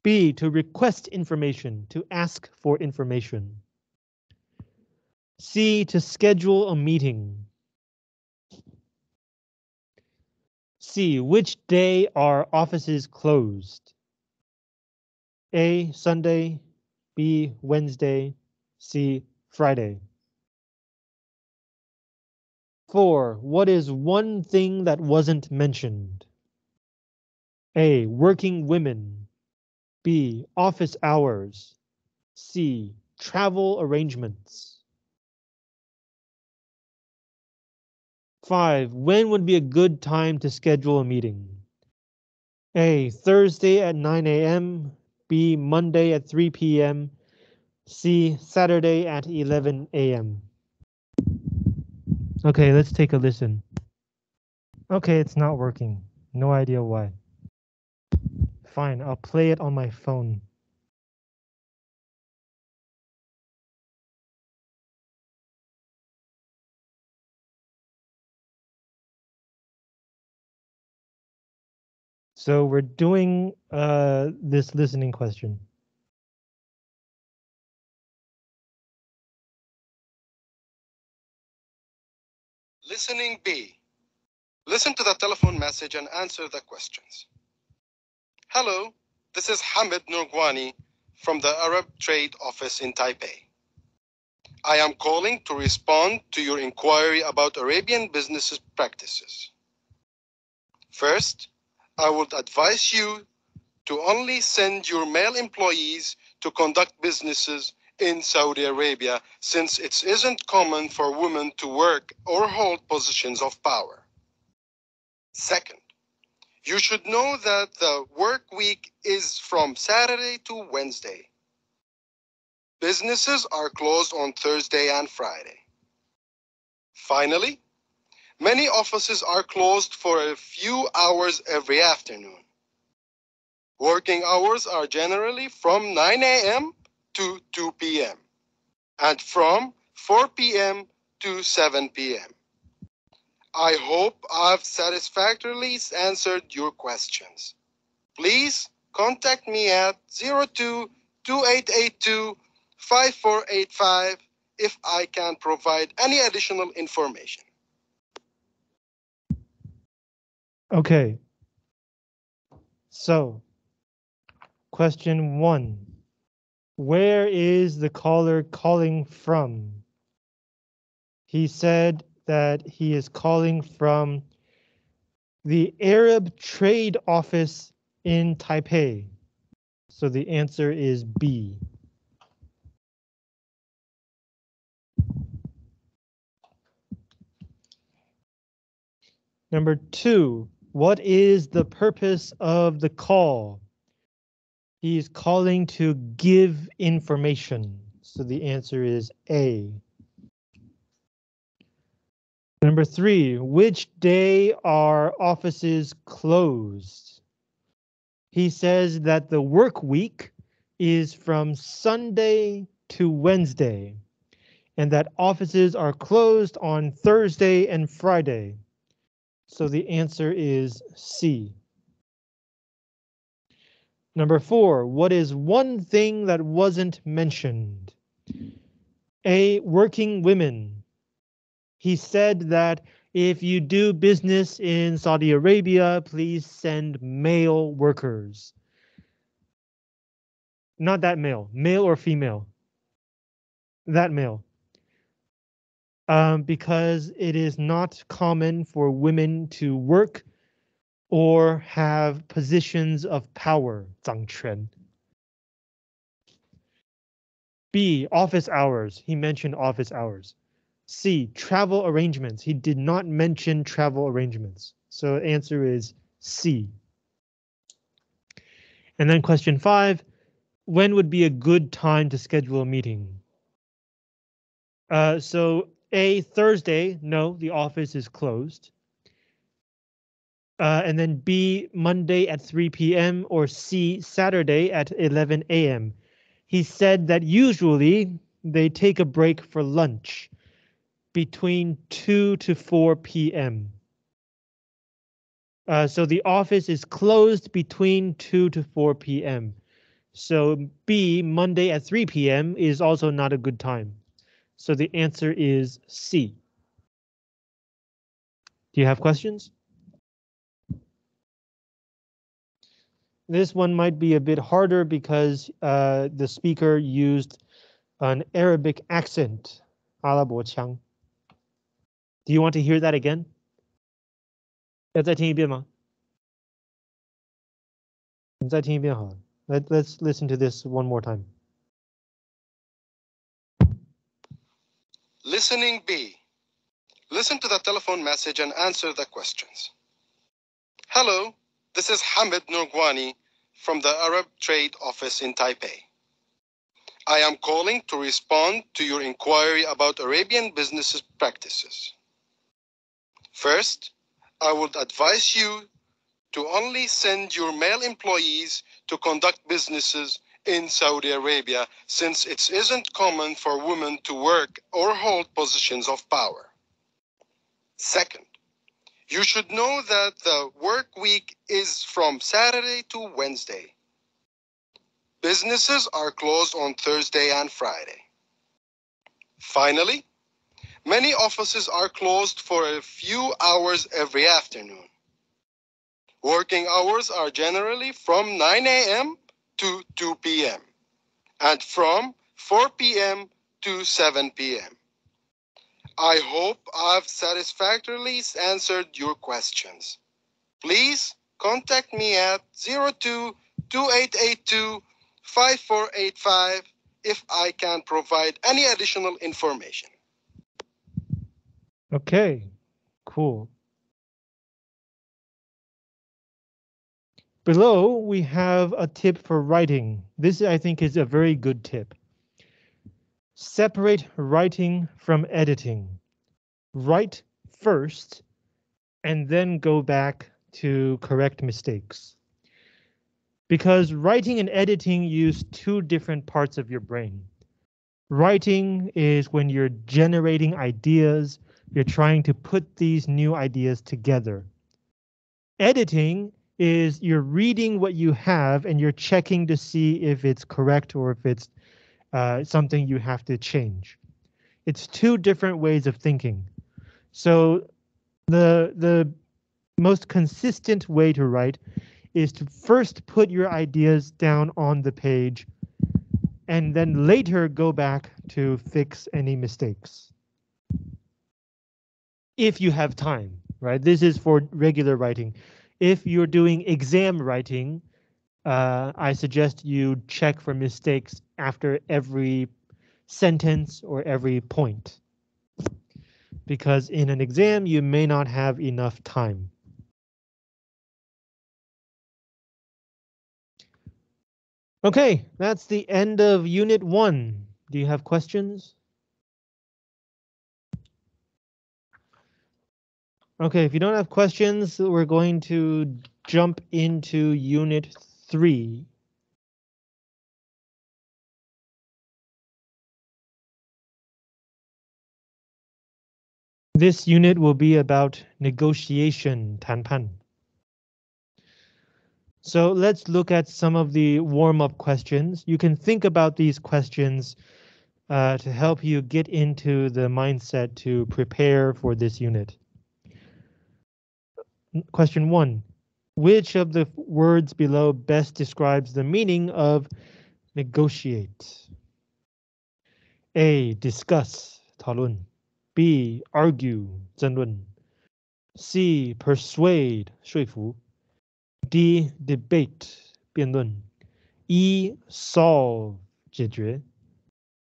B, to request information, to ask for information. C, to schedule a meeting. C, which day are offices closed? A, Sunday, B, Wednesday, C, Friday. Four, what is one thing that wasn't mentioned? A, working women. B, office hours. C, travel arrangements. Five, when would be a good time to schedule a meeting? A, Thursday at 9 a.m. B, Monday at 3 p.m. C, Saturday at 11 a.m. Okay, let's take a listen. Okay, it's not working. No idea why. Fine, I'll play it on my phone. So we're doing uh, this listening question. Listening B. Listen to the telephone message and answer the questions. Hello, this is Hamid Nurgwani from the Arab Trade Office in Taipei. I am calling to respond to your inquiry about Arabian business practices. First, I would advise you to only send your male employees to conduct businesses in Saudi Arabia since it isn't common for women to work or hold positions of power. Second, you should know that the work week is from Saturday to Wednesday. Businesses are closed on Thursday and Friday. Finally, many offices are closed for a few hours every afternoon. Working hours are generally from 9 a.m. to 2 p.m. and from 4 p.m. to 7 p.m. I hope I've satisfactorily answered your questions. Please contact me at 02 2882 5485 if I can provide any additional information. Okay. So, question one. Where is the caller calling from? He said that he is calling from the Arab Trade Office in Taipei. So the answer is B. Number two, what is the purpose of the call? He's calling to give information. So the answer is A. Number three, which day are offices closed? He says that the work week is from Sunday to Wednesday and that offices are closed on Thursday and Friday. So the answer is C. Number four, what is one thing that wasn't mentioned? A, working women. He said that if you do business in Saudi Arabia, please send male workers. Not that male, male or female. That male. Um, because it is not common for women to work or have positions of power, 掌权. B, office hours. He mentioned office hours. C, travel arrangements. He did not mention travel arrangements. So answer is C. And then question five, when would be a good time to schedule a meeting? Uh, so A, Thursday, no, the office is closed. Uh, and then B, Monday at 3 p.m. or C, Saturday at 11 a.m. He said that usually they take a break for lunch between 2 to 4 p.m. Uh, so the office is closed between 2 to 4 p.m. So B, Monday at 3 p.m. is also not a good time. So the answer is C. Do you have questions? This one might be a bit harder because uh, the speaker used an Arabic accent, 阿拉伯腔. Do you want to hear that again? 要再听一遍吗？你再听一遍好了。Let, let's listen to this one more time. Listening B. Listen to the telephone message and answer the questions. Hello, this is Hamid Nurgwani from the Arab Trade Office in Taipei. I am calling to respond to your inquiry about Arabian business practices. First, I would advise you to only send your male employees to conduct businesses in Saudi Arabia since it isn't common for women to work or hold positions of power. Second, you should know that the work week is from Saturday to Wednesday. Businesses are closed on Thursday and Friday. Finally, many offices are closed for a few hours every afternoon. Working hours are generally from 9 a.m. to 2 p.m. and from 4 p.m. to 7 p.m. I hope I've satisfactorily answered your questions. Please contact me at 02 2882 5485 if I can provide any additional information. Okay, cool. Below, we have a tip for writing. This, I think, is a very good tip. Separate writing from editing. Write first, and then go back to correct mistakes. Because writing and editing use two different parts of your brain. Writing is when you're generating ideas, you're trying to put these new ideas together. Editing is you're reading what you have and you're checking to see if it's correct or if it's uh, something you have to change. It's two different ways of thinking. So the the most consistent way to write is to first put your ideas down on the page and then later go back to fix any mistakes. If you have time, right? This is for regular writing. If you're doing exam writing, uh, I suggest you check for mistakes after every sentence or every point. Because in an exam, you may not have enough time. Okay, that's the end of unit one. Do you have questions? Okay, if you don't have questions, we're going to jump into unit three. This unit will be about negotiation, tanpan. So let's look at some of the warm-up questions. You can think about these questions uh, to help you get into the mindset to prepare for this unit. Question one, which of the words below best describes the meaning of negotiate? A, discuss, talun. B. Argue, 争论. C. Persuade, 说服. D. Debate, 辩论. E. Solve, 解决.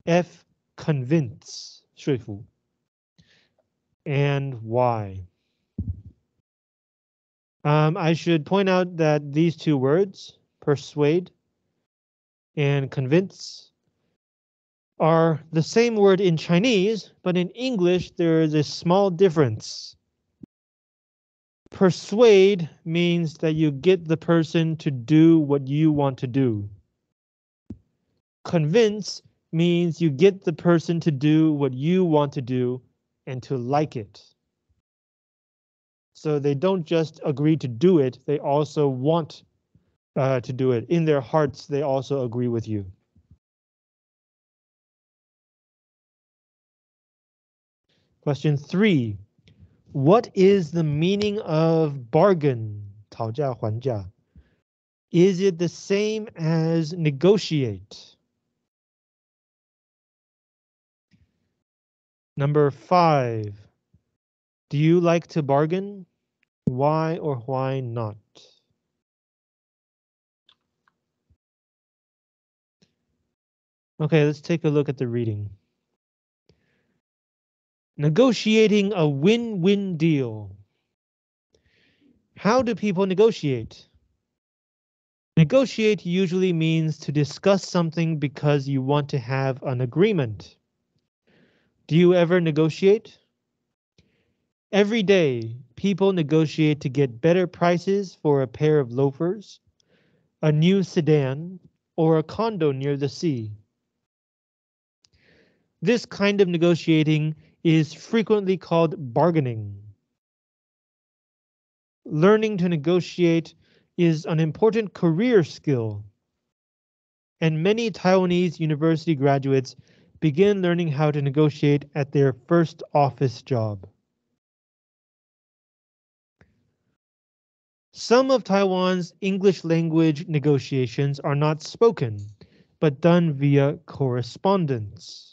F. Convince, 说服. And why? Um, I should point out that these two words, persuade and convince, are the same word in Chinese, but in English there is a small difference. Persuade means that you get the person to do what you want to do. Convince means you get the person to do what you want to do and to like it. So they don't just agree to do it, they also want uh, to do it. In their hearts, they also agree with you. Question three. What is the meaning of bargain? 讨价还价. Is it the same as negotiate? Number five. Do you like to bargain? Why or why not? Okay, let's take a look at the reading. Negotiating a win-win deal. How do people negotiate? Negotiate usually means to discuss something because you want to have an agreement. Do you ever negotiate? Every day, people negotiate to get better prices for a pair of loafers, a new sedan, or a condo near the sea. This kind of negotiating is frequently called bargaining. Learning to negotiate is an important career skill, and many Taiwanese university graduates begin learning how to negotiate at their first office job. Some of Taiwan's English language negotiations are not spoken, but done via correspondence.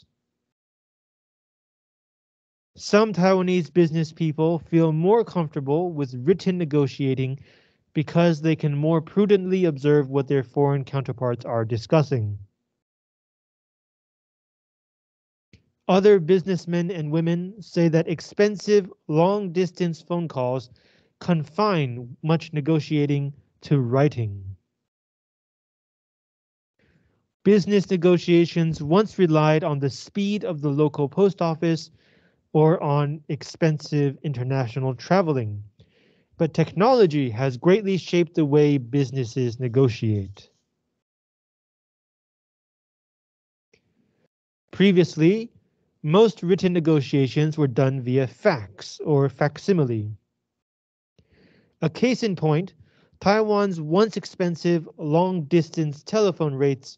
Some Taiwanese business people feel more comfortable with written negotiating because they can more prudently observe what their foreign counterparts are discussing. Other businessmen and women say that expensive long distance phone calls confine much negotiating to writing. Business negotiations once relied on the speed of the local post office or on expensive international traveling, but technology has greatly shaped the way businesses negotiate. Previously, most written negotiations were done via fax or facsimile. A case in point, Taiwan's once expensive long-distance telephone rates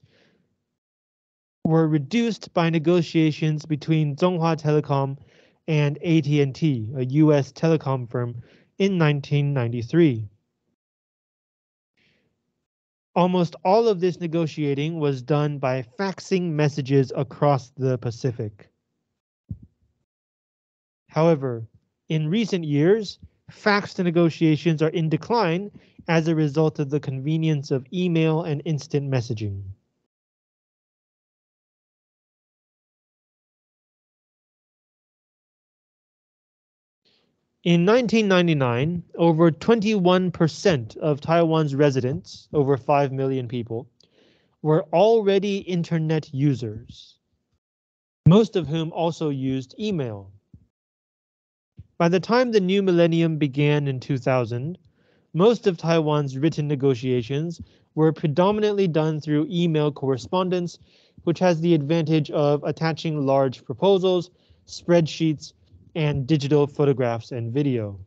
were reduced by negotiations between Zhonghua Telecom and AT&T, a US telecom firm, in 1993. Almost all of this negotiating was done by faxing messages across the Pacific. However, in recent years, fax negotiations are in decline as a result of the convenience of email and instant messaging. In 1999, over 21% of Taiwan's residents, over 5 million people, were already internet users, most of whom also used email. By the time the new millennium began in 2000, most of Taiwan's written negotiations were predominantly done through email correspondence, which has the advantage of attaching large proposals, spreadsheets, and digital photographs and video.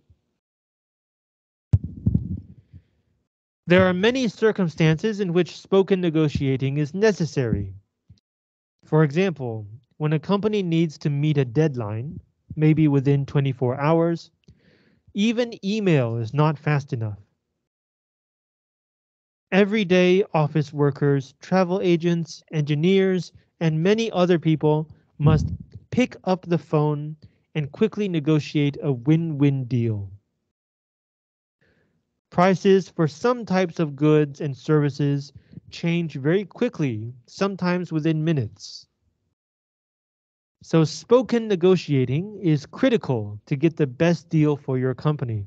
There are many circumstances in which spoken negotiating is necessary. For example, when a company needs to meet a deadline, maybe within 24 hours, even email is not fast enough. Everyday office workers, travel agents, engineers, and many other people must pick up the phone and quickly negotiate a win-win deal. Prices for some types of goods and services change very quickly, sometimes within minutes. So spoken negotiating is critical to get the best deal for your company.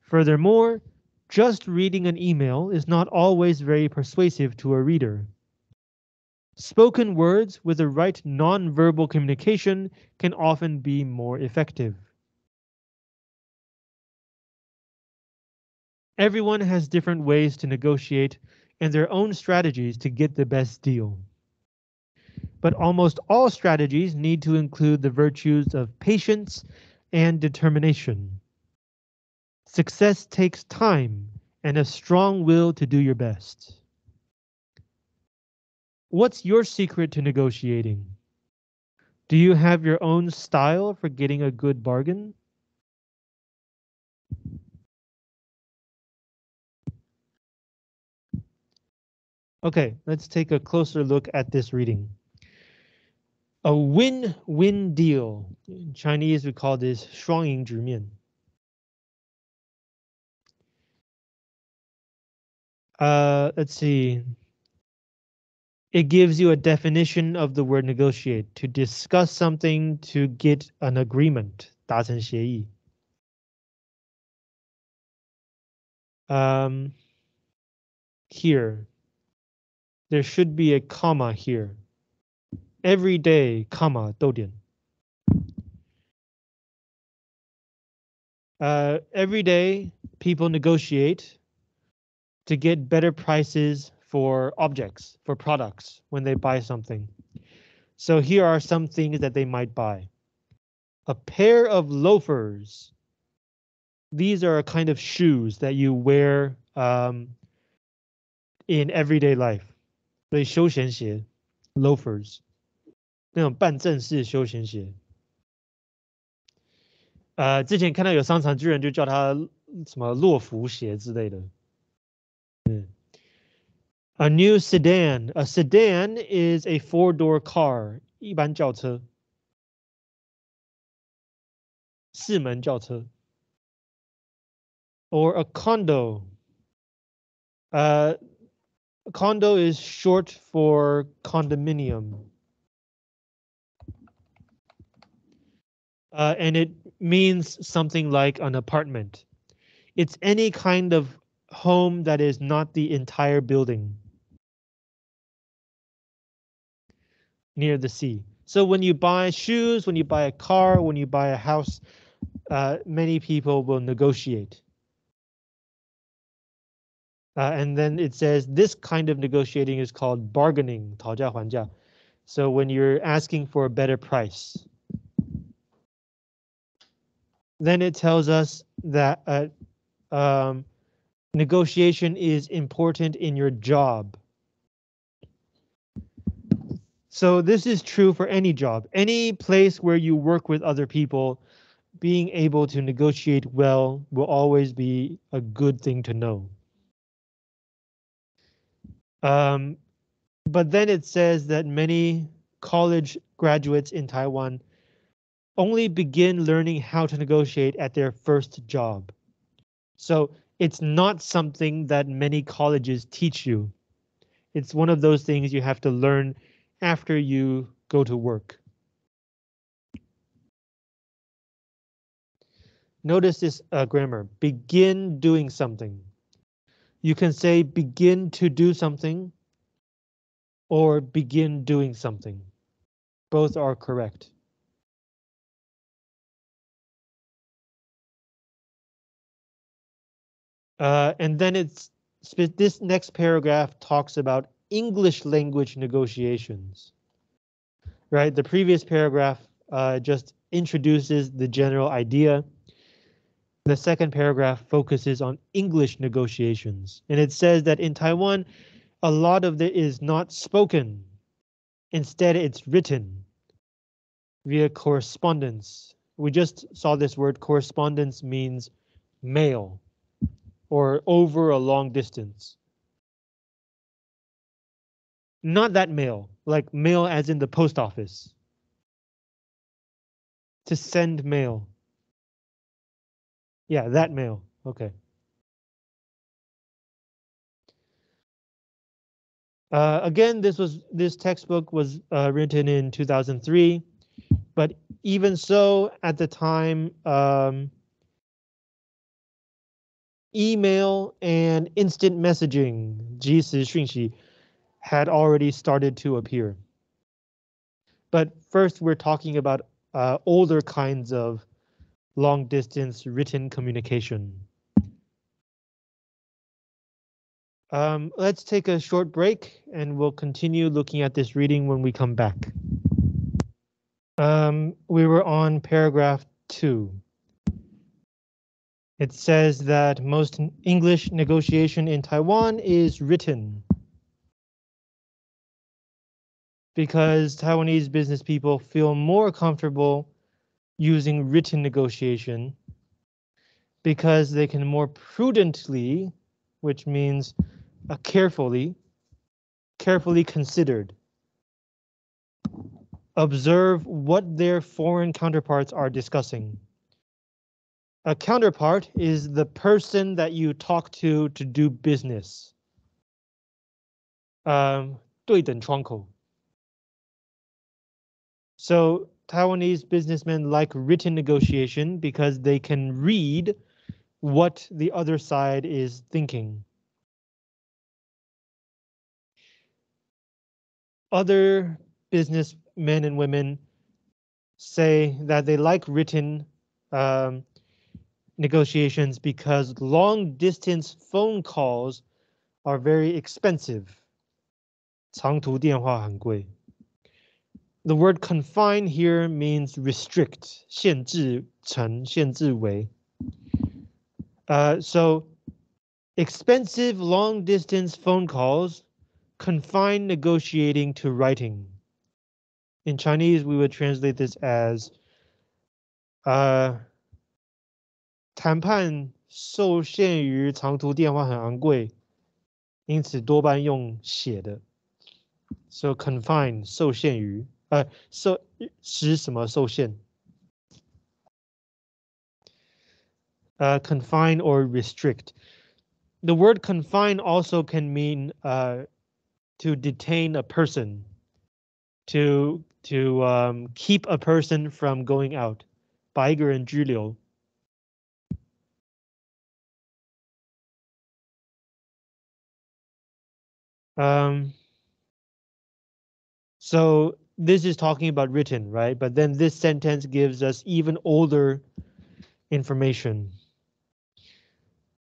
Furthermore, just reading an email is not always very persuasive to a reader. Spoken words with the right non-verbal communication can often be more effective. Everyone has different ways to negotiate and their own strategies to get the best deal. But almost all strategies need to include the virtues of patience and determination. Success takes time and a strong will to do your best. What's your secret to negotiating? Do you have your own style for getting a good bargain? Okay, let's take a closer look at this reading. A win-win deal. In Chinese, we call this 双赢局面. Uh, let's see. It gives you a definition of the word negotiate, to discuss something to get an agreement, 达成协议. Um, here, there should be a comma here. Every day, comma, 逗点. Uh, every day, people negotiate to get better prices for objects, for products, when they buy something. So here are some things that they might buy. A pair of loafers. These are a kind of shoes that you wear um, in everyday life. 所以休闲鞋，loafers，那种半正式休闲鞋。呃，之前看到有商场巨人就叫它什么洛福鞋之类的。嗯 ，A new sedan. A sedan is a four-door car. 一般轿车。四门轿车。Or a condo. Uh, condo is short for condominium. Uh, and it means something like an apartment. It's any kind of home that is not the entire building near the sea. So when you buy shoes, when you buy a car, when you buy a house, uh, many people will negotiate. Uh, and then it says this kind of negotiating is called bargaining, 讨价还价. So when you're asking for a better price. Then it tells us that uh, um, negotiation is important in your job. So this is true for any job, any place where you work with other people, being able to negotiate well will always be a good thing to know. Um, but then it says that many college graduates in Taiwan only begin learning how to negotiate at their first job. So it's not something that many colleges teach you. It's one of those things you have to learn after you go to work. Notice this uh, grammar, begin doing something. You can say begin to do something or begin doing something. Both are correct. Uh, and then it's this next paragraph talks about English language negotiations. Right, the previous paragraph uh, just introduces the general idea. The second paragraph focuses on English negotiations, and it says that in Taiwan, a lot of it is not spoken. Instead, it's written via correspondence. We just saw this word correspondence means mail or over a long distance Not that mail, like mail as in the post office. To send mail. Yeah, that mail. Okay. Uh, again, this was this textbook was uh, written in 2003, but even so, at the time, um, email and instant messaging 即时讯息 had already started to appear. But first, we're talking about uh, older kinds of long distance written communication. Um, let's take a short break and we'll continue looking at this reading when we come back. Um, we were on paragraph two. It says that most English negotiation in Taiwan is written Because Taiwanese business people feel more comfortable using written negotiation because they can more prudently, which means uh, carefully, carefully considered, observe what their foreign counterparts are discussing. A counterpart is the person that you talk to to do business. Um, 对等窗口. So Taiwanese businessmen like written negotiation because they can read what the other side is thinking. Other businessmen and women say that they like written um, negotiations because long distance phone calls are very expensive. 长途电话很贵. The word confine here means restrict, 限制成,限制为. Uh, so expensive long distance phone calls confine negotiating to writing. In Chinese, we would translate this as uh, 谈判受限于长途电话很昂贵，因此多半用写的。So confine 受限于， 呃，受使什么受限？呃，confine or restrict. The word confine also can mean uh, to detain a person, to to um, keep a person from going out. 把一个人拘留。Um, so this is talking about written, right? But then this sentence gives us even older information.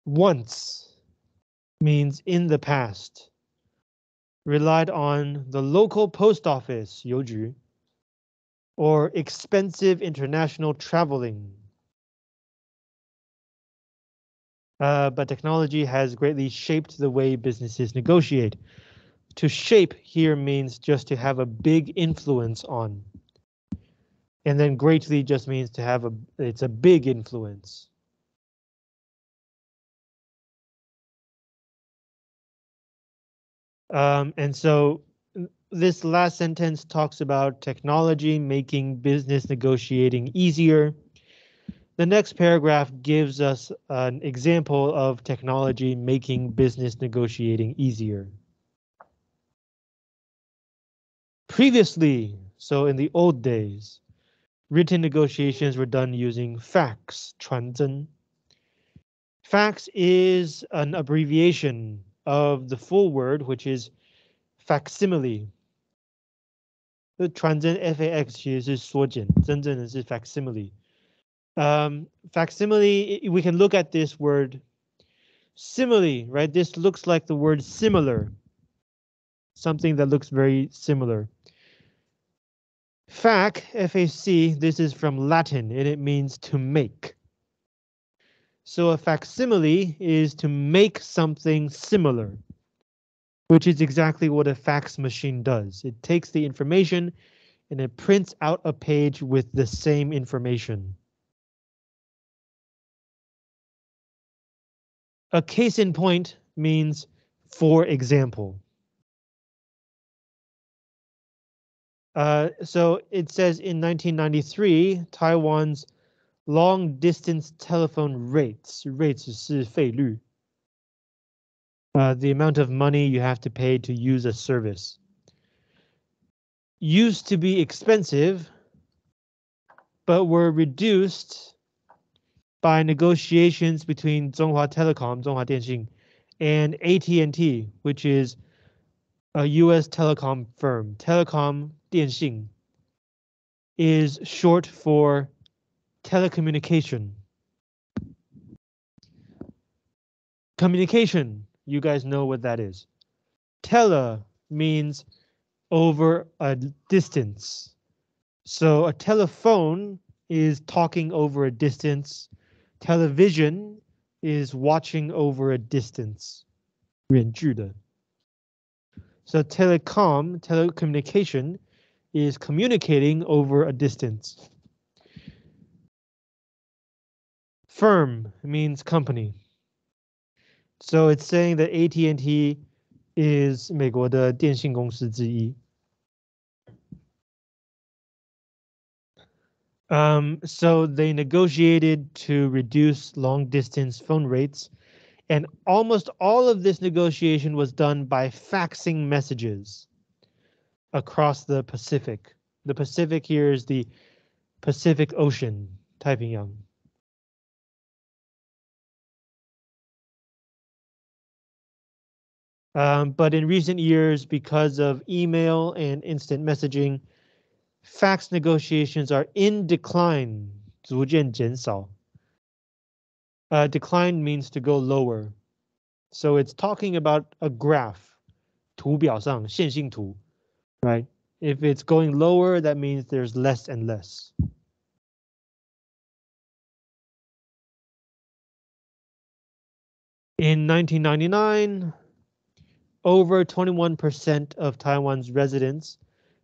Once means in the past. Relied on the local post office, 邮局, or expensive international traveling. Uh, but technology has greatly shaped the way businesses negotiate. To shape here means just to have a big influence on. And then greatly just means to have a, it's a big influence. Um, and so this last sentence talks about technology making business negotiating easier. The next paragraph gives us an example of technology making business negotiating easier. Previously, so in the old days, written negotiations were done using fax, 传真. Fax is an abbreviation of the full word, which is facsimile. 这传真 FAX 其实是缩减，真正的是 facsimile. Um, facsimile, i- we can look at this word simile, right? This looks like the word similar. Something that looks very similar. Fac, F-A-C, this is from Latin and it means to make. So a facsimile is to make something similar, which is exactly what a fax machine does. It takes the information and it prints out a page with the same information. A case in point means for example. Uh, so it says in 1993, Taiwan's long distance telephone rates, rates is uh, the amount of money you have to pay to use a service. Used to be expensive, but were reduced by negotiations between Zhonghua Telecom, Zhonghua Dianxin, and AT&T, which is a U.S. telecom firm. Telecom Dianxin is short for telecommunication. Communication, you guys know what that is. Tele means over a distance. So a telephone is talking over a distance. Television is watching over a distance. 远距的. So telecom, telecommunication, is communicating over a distance. Firm means company. So it's saying that AT&T is 美国的电信公司之一。Um, so they negotiated to reduce long distance phone rates, and almost all of this negotiation was done by faxing messages across the Pacific. The Pacific here is the Pacific Ocean, 太平洋. Um, but in recent years, because of email and instant messaging, fax negotiations are in decline. 逐渐减少. Uh, decline means to go lower. So it's talking about a graph. 图表上,线性图, right? If it's going lower, that means there's less and less. In 1999, over 21% of Taiwan's residents,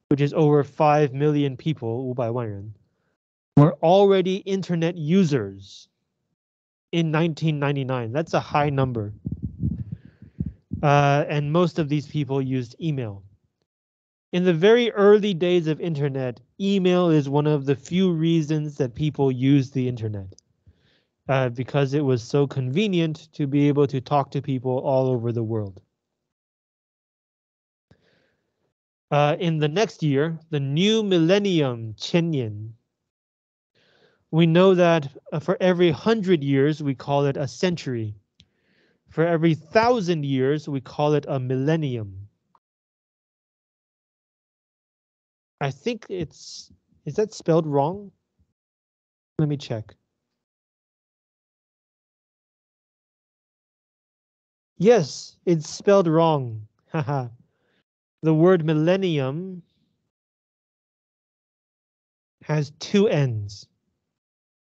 which is over 5 million people, 500万人, were already internet users in 1999. That's a high number. Uh, and most of these people used email. In the very early days of internet, email is one of the few reasons that people use the internet. Uh, because it was so convenient to be able to talk to people all over the world. Uh, in the next year, the new millennium, 千年, we know that uh, for every hundred years, we call it a century. For every thousand years, we call it a millennium. I think it's, is that spelled wrong? Let me check. Yes, it's spelled wrong. [LAUGHS] Haha. the word millennium has two N's,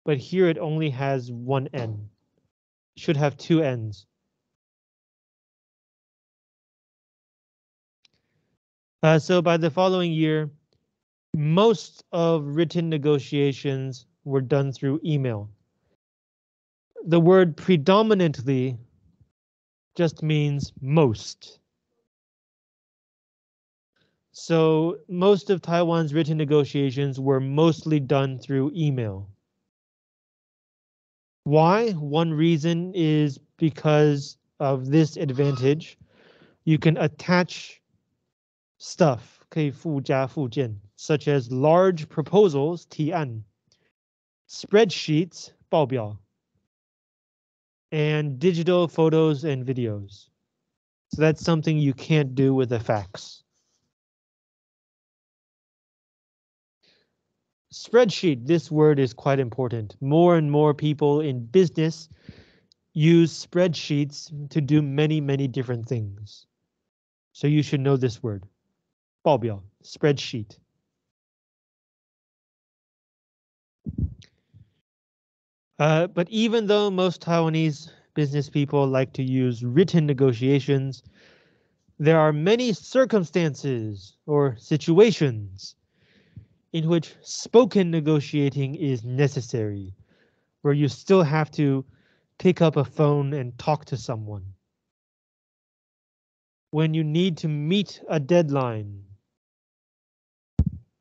but here it only has one N. Should have two N's. Uh, so by the following year, most of written negotiations were done through email. The word predominantly just means most. So most of Taiwan's written negotiations were mostly done through email. Why? One reason is because of this advantage. You can attach stuff, 可以附加附件, such as large proposals, 提案, spreadsheets, 报表, and digital photos and videos. So that's something you can't do with a fax. Spreadsheet, this word is quite important. More and more people in business use spreadsheets to do many, many different things. So you should know this word. 报表, spreadsheet. Uh, but even though most Taiwanese business people like to use written negotiations, there are many circumstances or situations in which spoken negotiating is necessary, where you still have to pick up a phone and talk to someone. When you need to meet a deadline,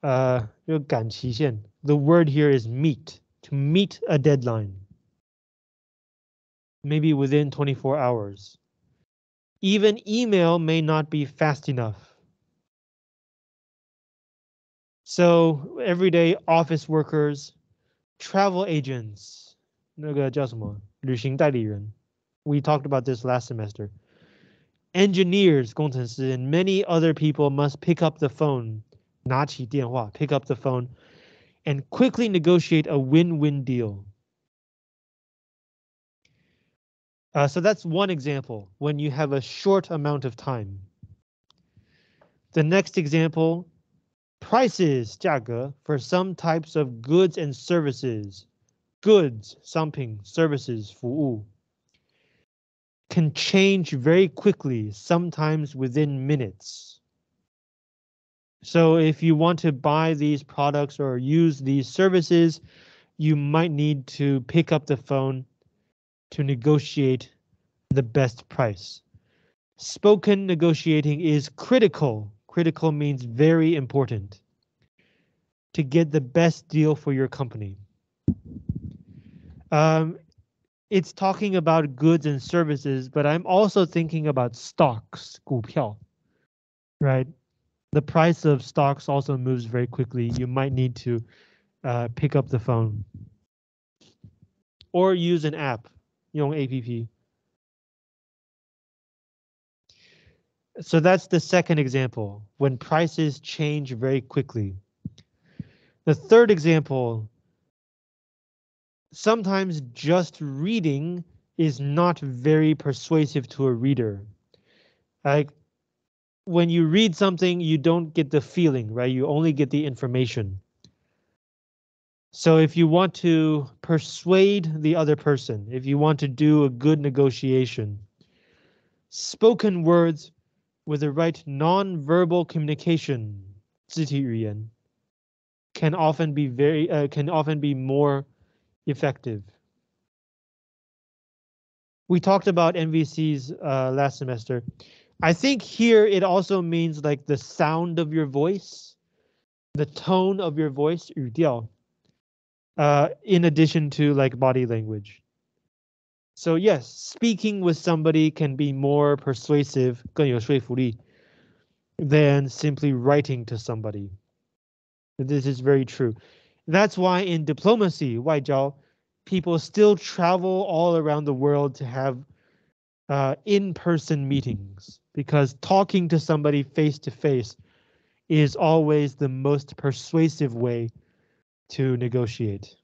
uh, 就赶期限, the word here is meet, to meet a deadline maybe within 24 hours. Even email may not be fast enough. So everyday office workers, travel agents, 那个叫什么？旅行代理人. We talked about this last semester. Engineers, 工程师, and many other people must pick up the phone, 拿起电话, pick up the phone, and quickly negotiate a win-win deal. Uh, so that's one example when you have a short amount of time. The next example, prices 价格 for some types of goods and services. Goods 商品 services 服务 can change very quickly, sometimes within minutes. So if you want to buy these products or use these services, you might need to pick up the phone to negotiate the best price. Spoken negotiating is critical. Critical means very important to get the best deal for your company. Um, it's talking about goods and services, but I'm also thinking about stocks, 股票, right? The price of stocks also moves very quickly. You might need to uh, pick up the phone or use an app 用 APP. So that's the second example, when prices change very quickly. The third example, sometimes just reading is not very persuasive to a reader. Like when you read something, you don't get the feeling, right? You only get the information. So if you want to persuade the other person, if you want to do a good negotiation, spoken words with the right non-verbal communication, 肢体语言, can often be very uh, can often be more effective. We talked about NVCs uh, last semester. I think here it also means like the sound of your voice, the tone of your voice, 语调 uh, in addition to like body language. So yes, speaking with somebody can be more persuasive, 更有说服力, than simply writing to somebody. This is very true. That's why in diplomacy, 外交, people still travel all around the world to have uh, in-person meetings because talking to somebody face to face is always the most persuasive way to negotiate.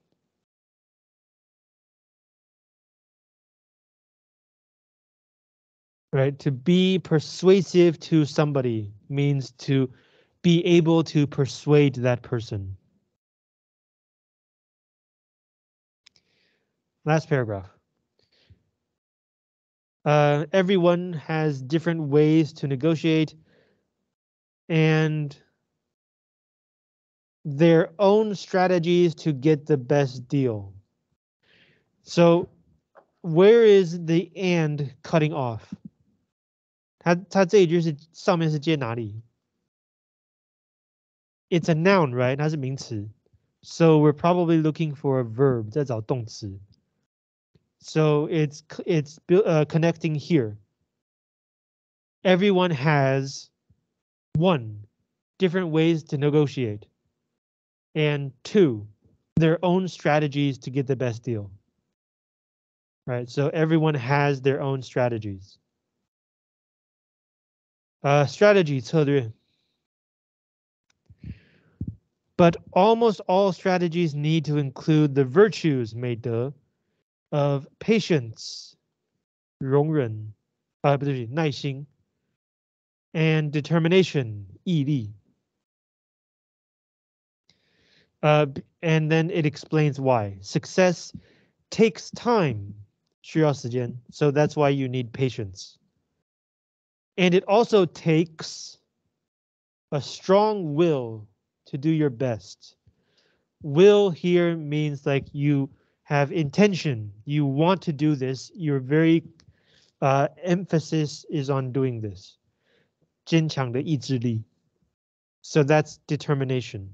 Right, to be persuasive to somebody means to be able to persuade that person. Last paragraph. Uh, everyone has different ways to negotiate and their own strategies to get the best deal. So where is the and cutting off? 它它这一句是上面是接哪里？ it's a noun, right? 它是名词。So we're probably looking for a verb. 在找动词。 So it's c- it's bu- uh, connecting here. Everyone has one different ways to negotiate, and two their own strategies to get the best deal. Right. So everyone has their own strategies. Uh, strategy 策略 but almost all strategies need to include the virtues 美德 of patience 容忍啊、不对不起耐心 and determination 毅力 uh, b- and then it explains why success takes time 需要时间 so that's why you need patience and it also takes a strong will to do your best. Will here means like you have intention, you want to do this, your very uh, emphasis is on doing this. 坚强的意志力. So that's determination.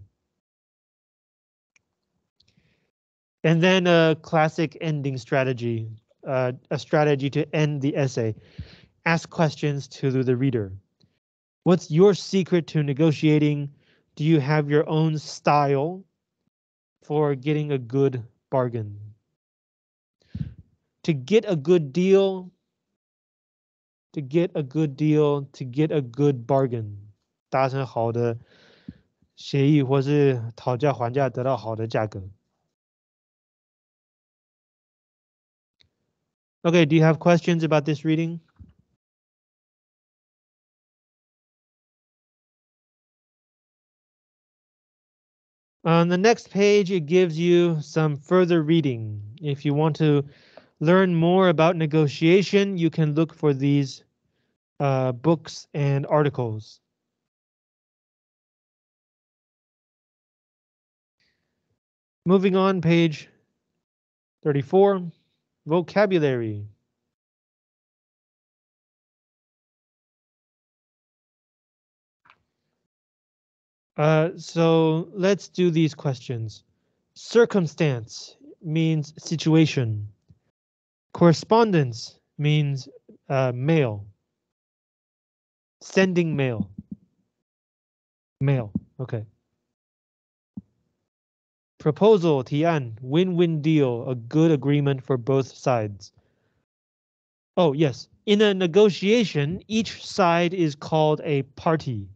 And then a classic ending strategy, uh, a strategy to end the essay. Ask questions to the reader. What's your secret to negotiating? Do you have your own style for getting a good bargain? To get a good deal, to get a good deal, to get a good bargain，达成好的协议或是讨价还价得到好的价格。Okay, do you have questions about this reading? On the next page, it gives you some further reading. If you want to learn more about negotiation, you can look for these uh, books and articles. Moving on, page 34, vocabulary. Uh, so let's do these questions. Circumstance means situation. Correspondence means uh, mail. Sending mail. Mail, okay. Proposal, Tian, win-win deal, a good agreement for both sides. Oh, yes. In a negotiation, each side is called a party.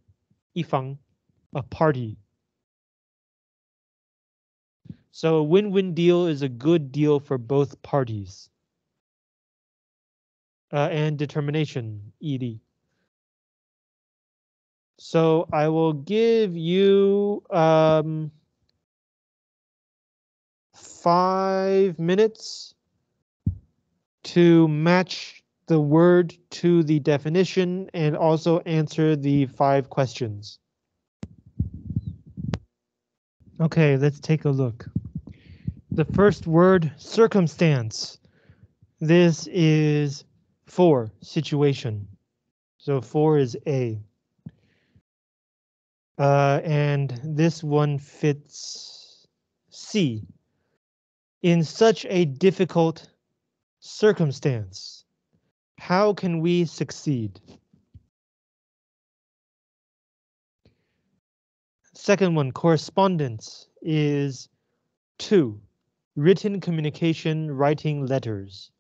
一方 a party. So a win-win deal is a good deal for both parties. Uh, and determination, ED. So I will give you um, five minutes to match the word to the definition and also answer the five questions. Okay, let's take a look. The first word, circumstance. This is for situation. So four is A. Uh, and this one fits C. In such a difficult circumstance, how can we succeed? Second one, correspondence is two, written communication, writing letters.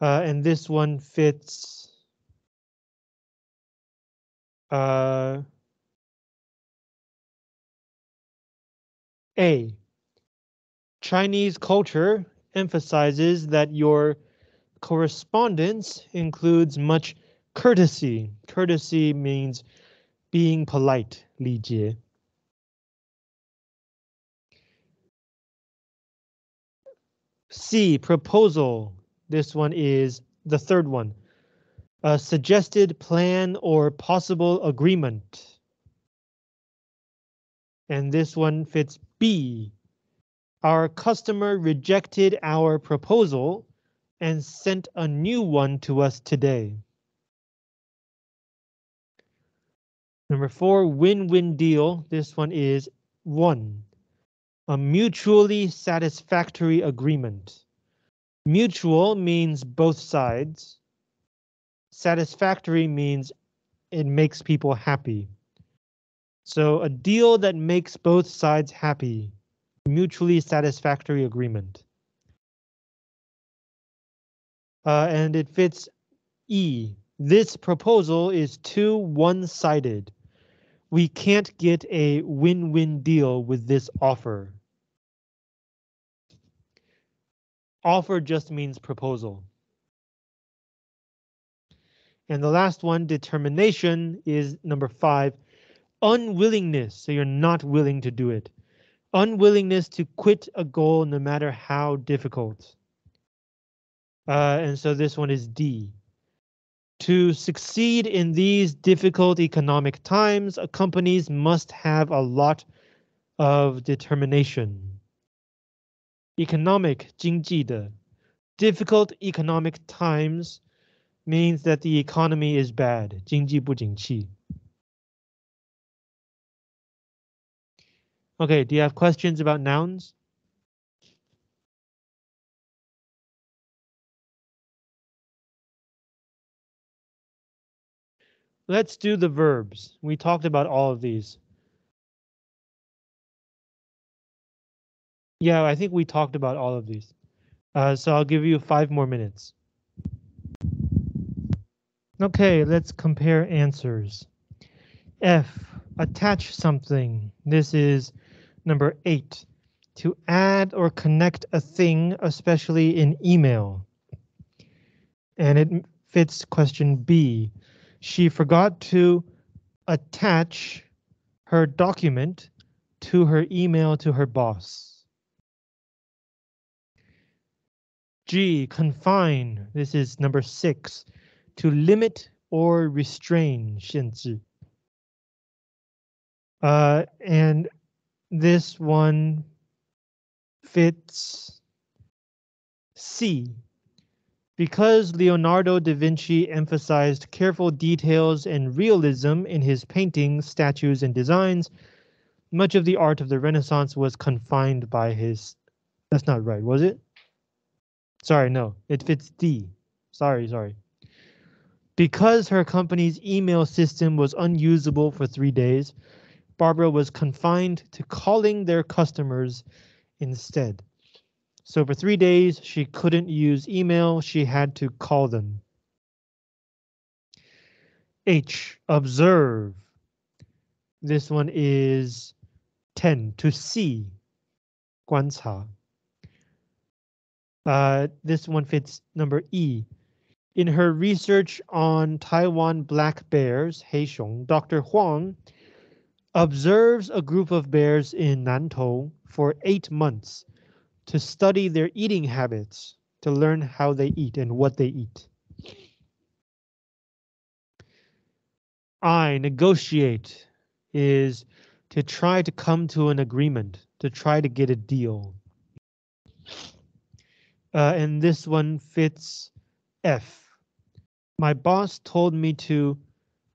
Uh, and this one fits uh, A. Chinese culture emphasizes that your correspondence includes much courtesy. Courtesy means being polite, 礼节. C, proposal. This one is the third one. A suggested plan or possible agreement. And this one fits B. Our customer rejected our proposal and sent a new one to us today. Number four, win-win deal. This one is one, a mutually satisfactory agreement. Mutual means both sides. Satisfactory means it makes people happy. So a deal that makes both sides happy, mutually satisfactory agreement. Uh, and it fits E. This proposal is too one-sided. We can't get a win-win deal with this offer. Offer just means proposal. And the last one, determination, is number five, unwillingness. So you're not willing to do it. Unwillingness to quit a goal no matter how difficult. Uh, and so this one is D. To succeed in these difficult economic times, companies must have a lot of determination. Economic 经济的 difficult economic times means that the economy is bad. 经济不景气. Okay, do you have questions about nouns? Let's do the verbs. We talked about all of these. Yeah, I think we talked about all of these. Uh, so I'll give you five more minutes. Okay, let's compare answers. F, attach something. This is number eight. To add or connect a thing, especially in email. And it fits question B. She forgot to attach her document to her email to her boss. G, confine. This is number six. To limit or restrain, 限制. Uh, and this one fits C. Because Leonardo da Vinci emphasized careful details and realism in his paintings, statues, and designs, much of the art of the Renaissance was confined by his. That's not right, was it? Sorry, no, it fits D. Sorry, sorry. Because her company's email system was unusable for three days, Barbara was confined to calling their customers instead. So for three days, she couldn't use email, she had to call them. H, observe. This one is 10, to see, 观察. Uh, this one fits number E. In her research on Taiwan black bears, Heixiong, Dr. Huang observes a group of bears in Nantou for eight months to study their eating habits to learn how they eat and what they eat. I negotiate is to try to come to an agreement, to try to get a deal. Uh, and this one fits F. My boss told me to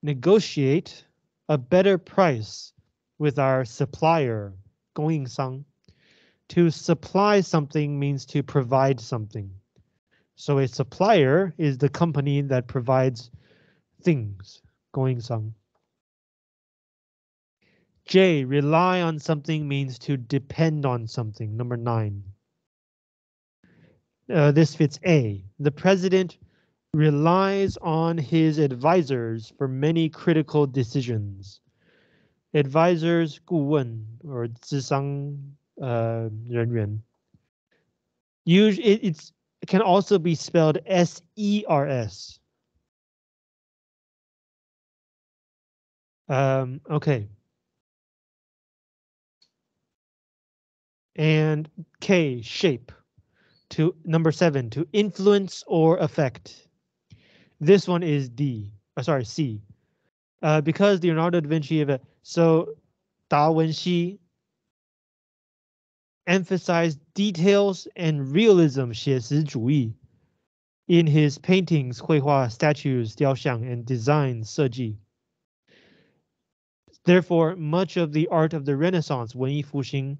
negotiate a better price with our supplier, Gong Sang. To supply something means to provide something. So a supplier is the company that provides things, 供应商. J, rely on something means to depend on something, number nine. Uh, this fits A. The president relies on his advisors for many critical decisions. Advisors, 顾问 or 智商 uh, 人员. It, it's it can also be spelled S E R S. Um, okay. And K, shape. To number seven, to influence or affect. This one is D. Uh, sorry, C. Uh, because Leonardo da Vinci, so Da Vinci emphasized details and realism 写实主义 in his paintings 绘画 statues 雕像 and design 设计 Therefore, much of the art of the Renaissance, 文艺复兴,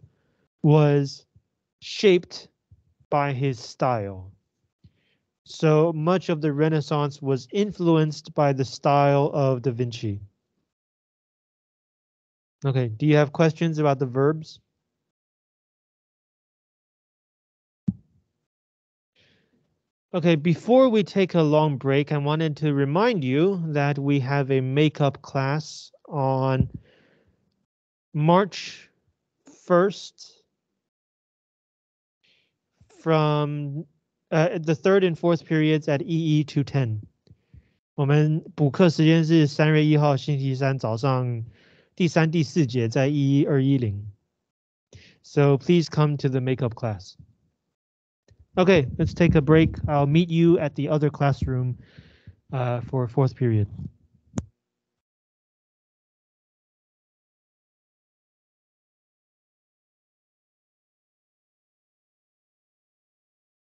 was shaped by his style. So much of the Renaissance was influenced by the style of Da Vinci. Okay, do you have questions about the verbs? Okay, before we take a long break, I wanted to remind you that we have a makeup class on March 1st from uh, the third and fourth periods at EE 210. 我们补课时间是三月一号星期三早上第三、第四节在 EE 二一零。So please come to the makeup class. Okay, let's take a break. I'll meet you at the other classroom uh, for fourth period.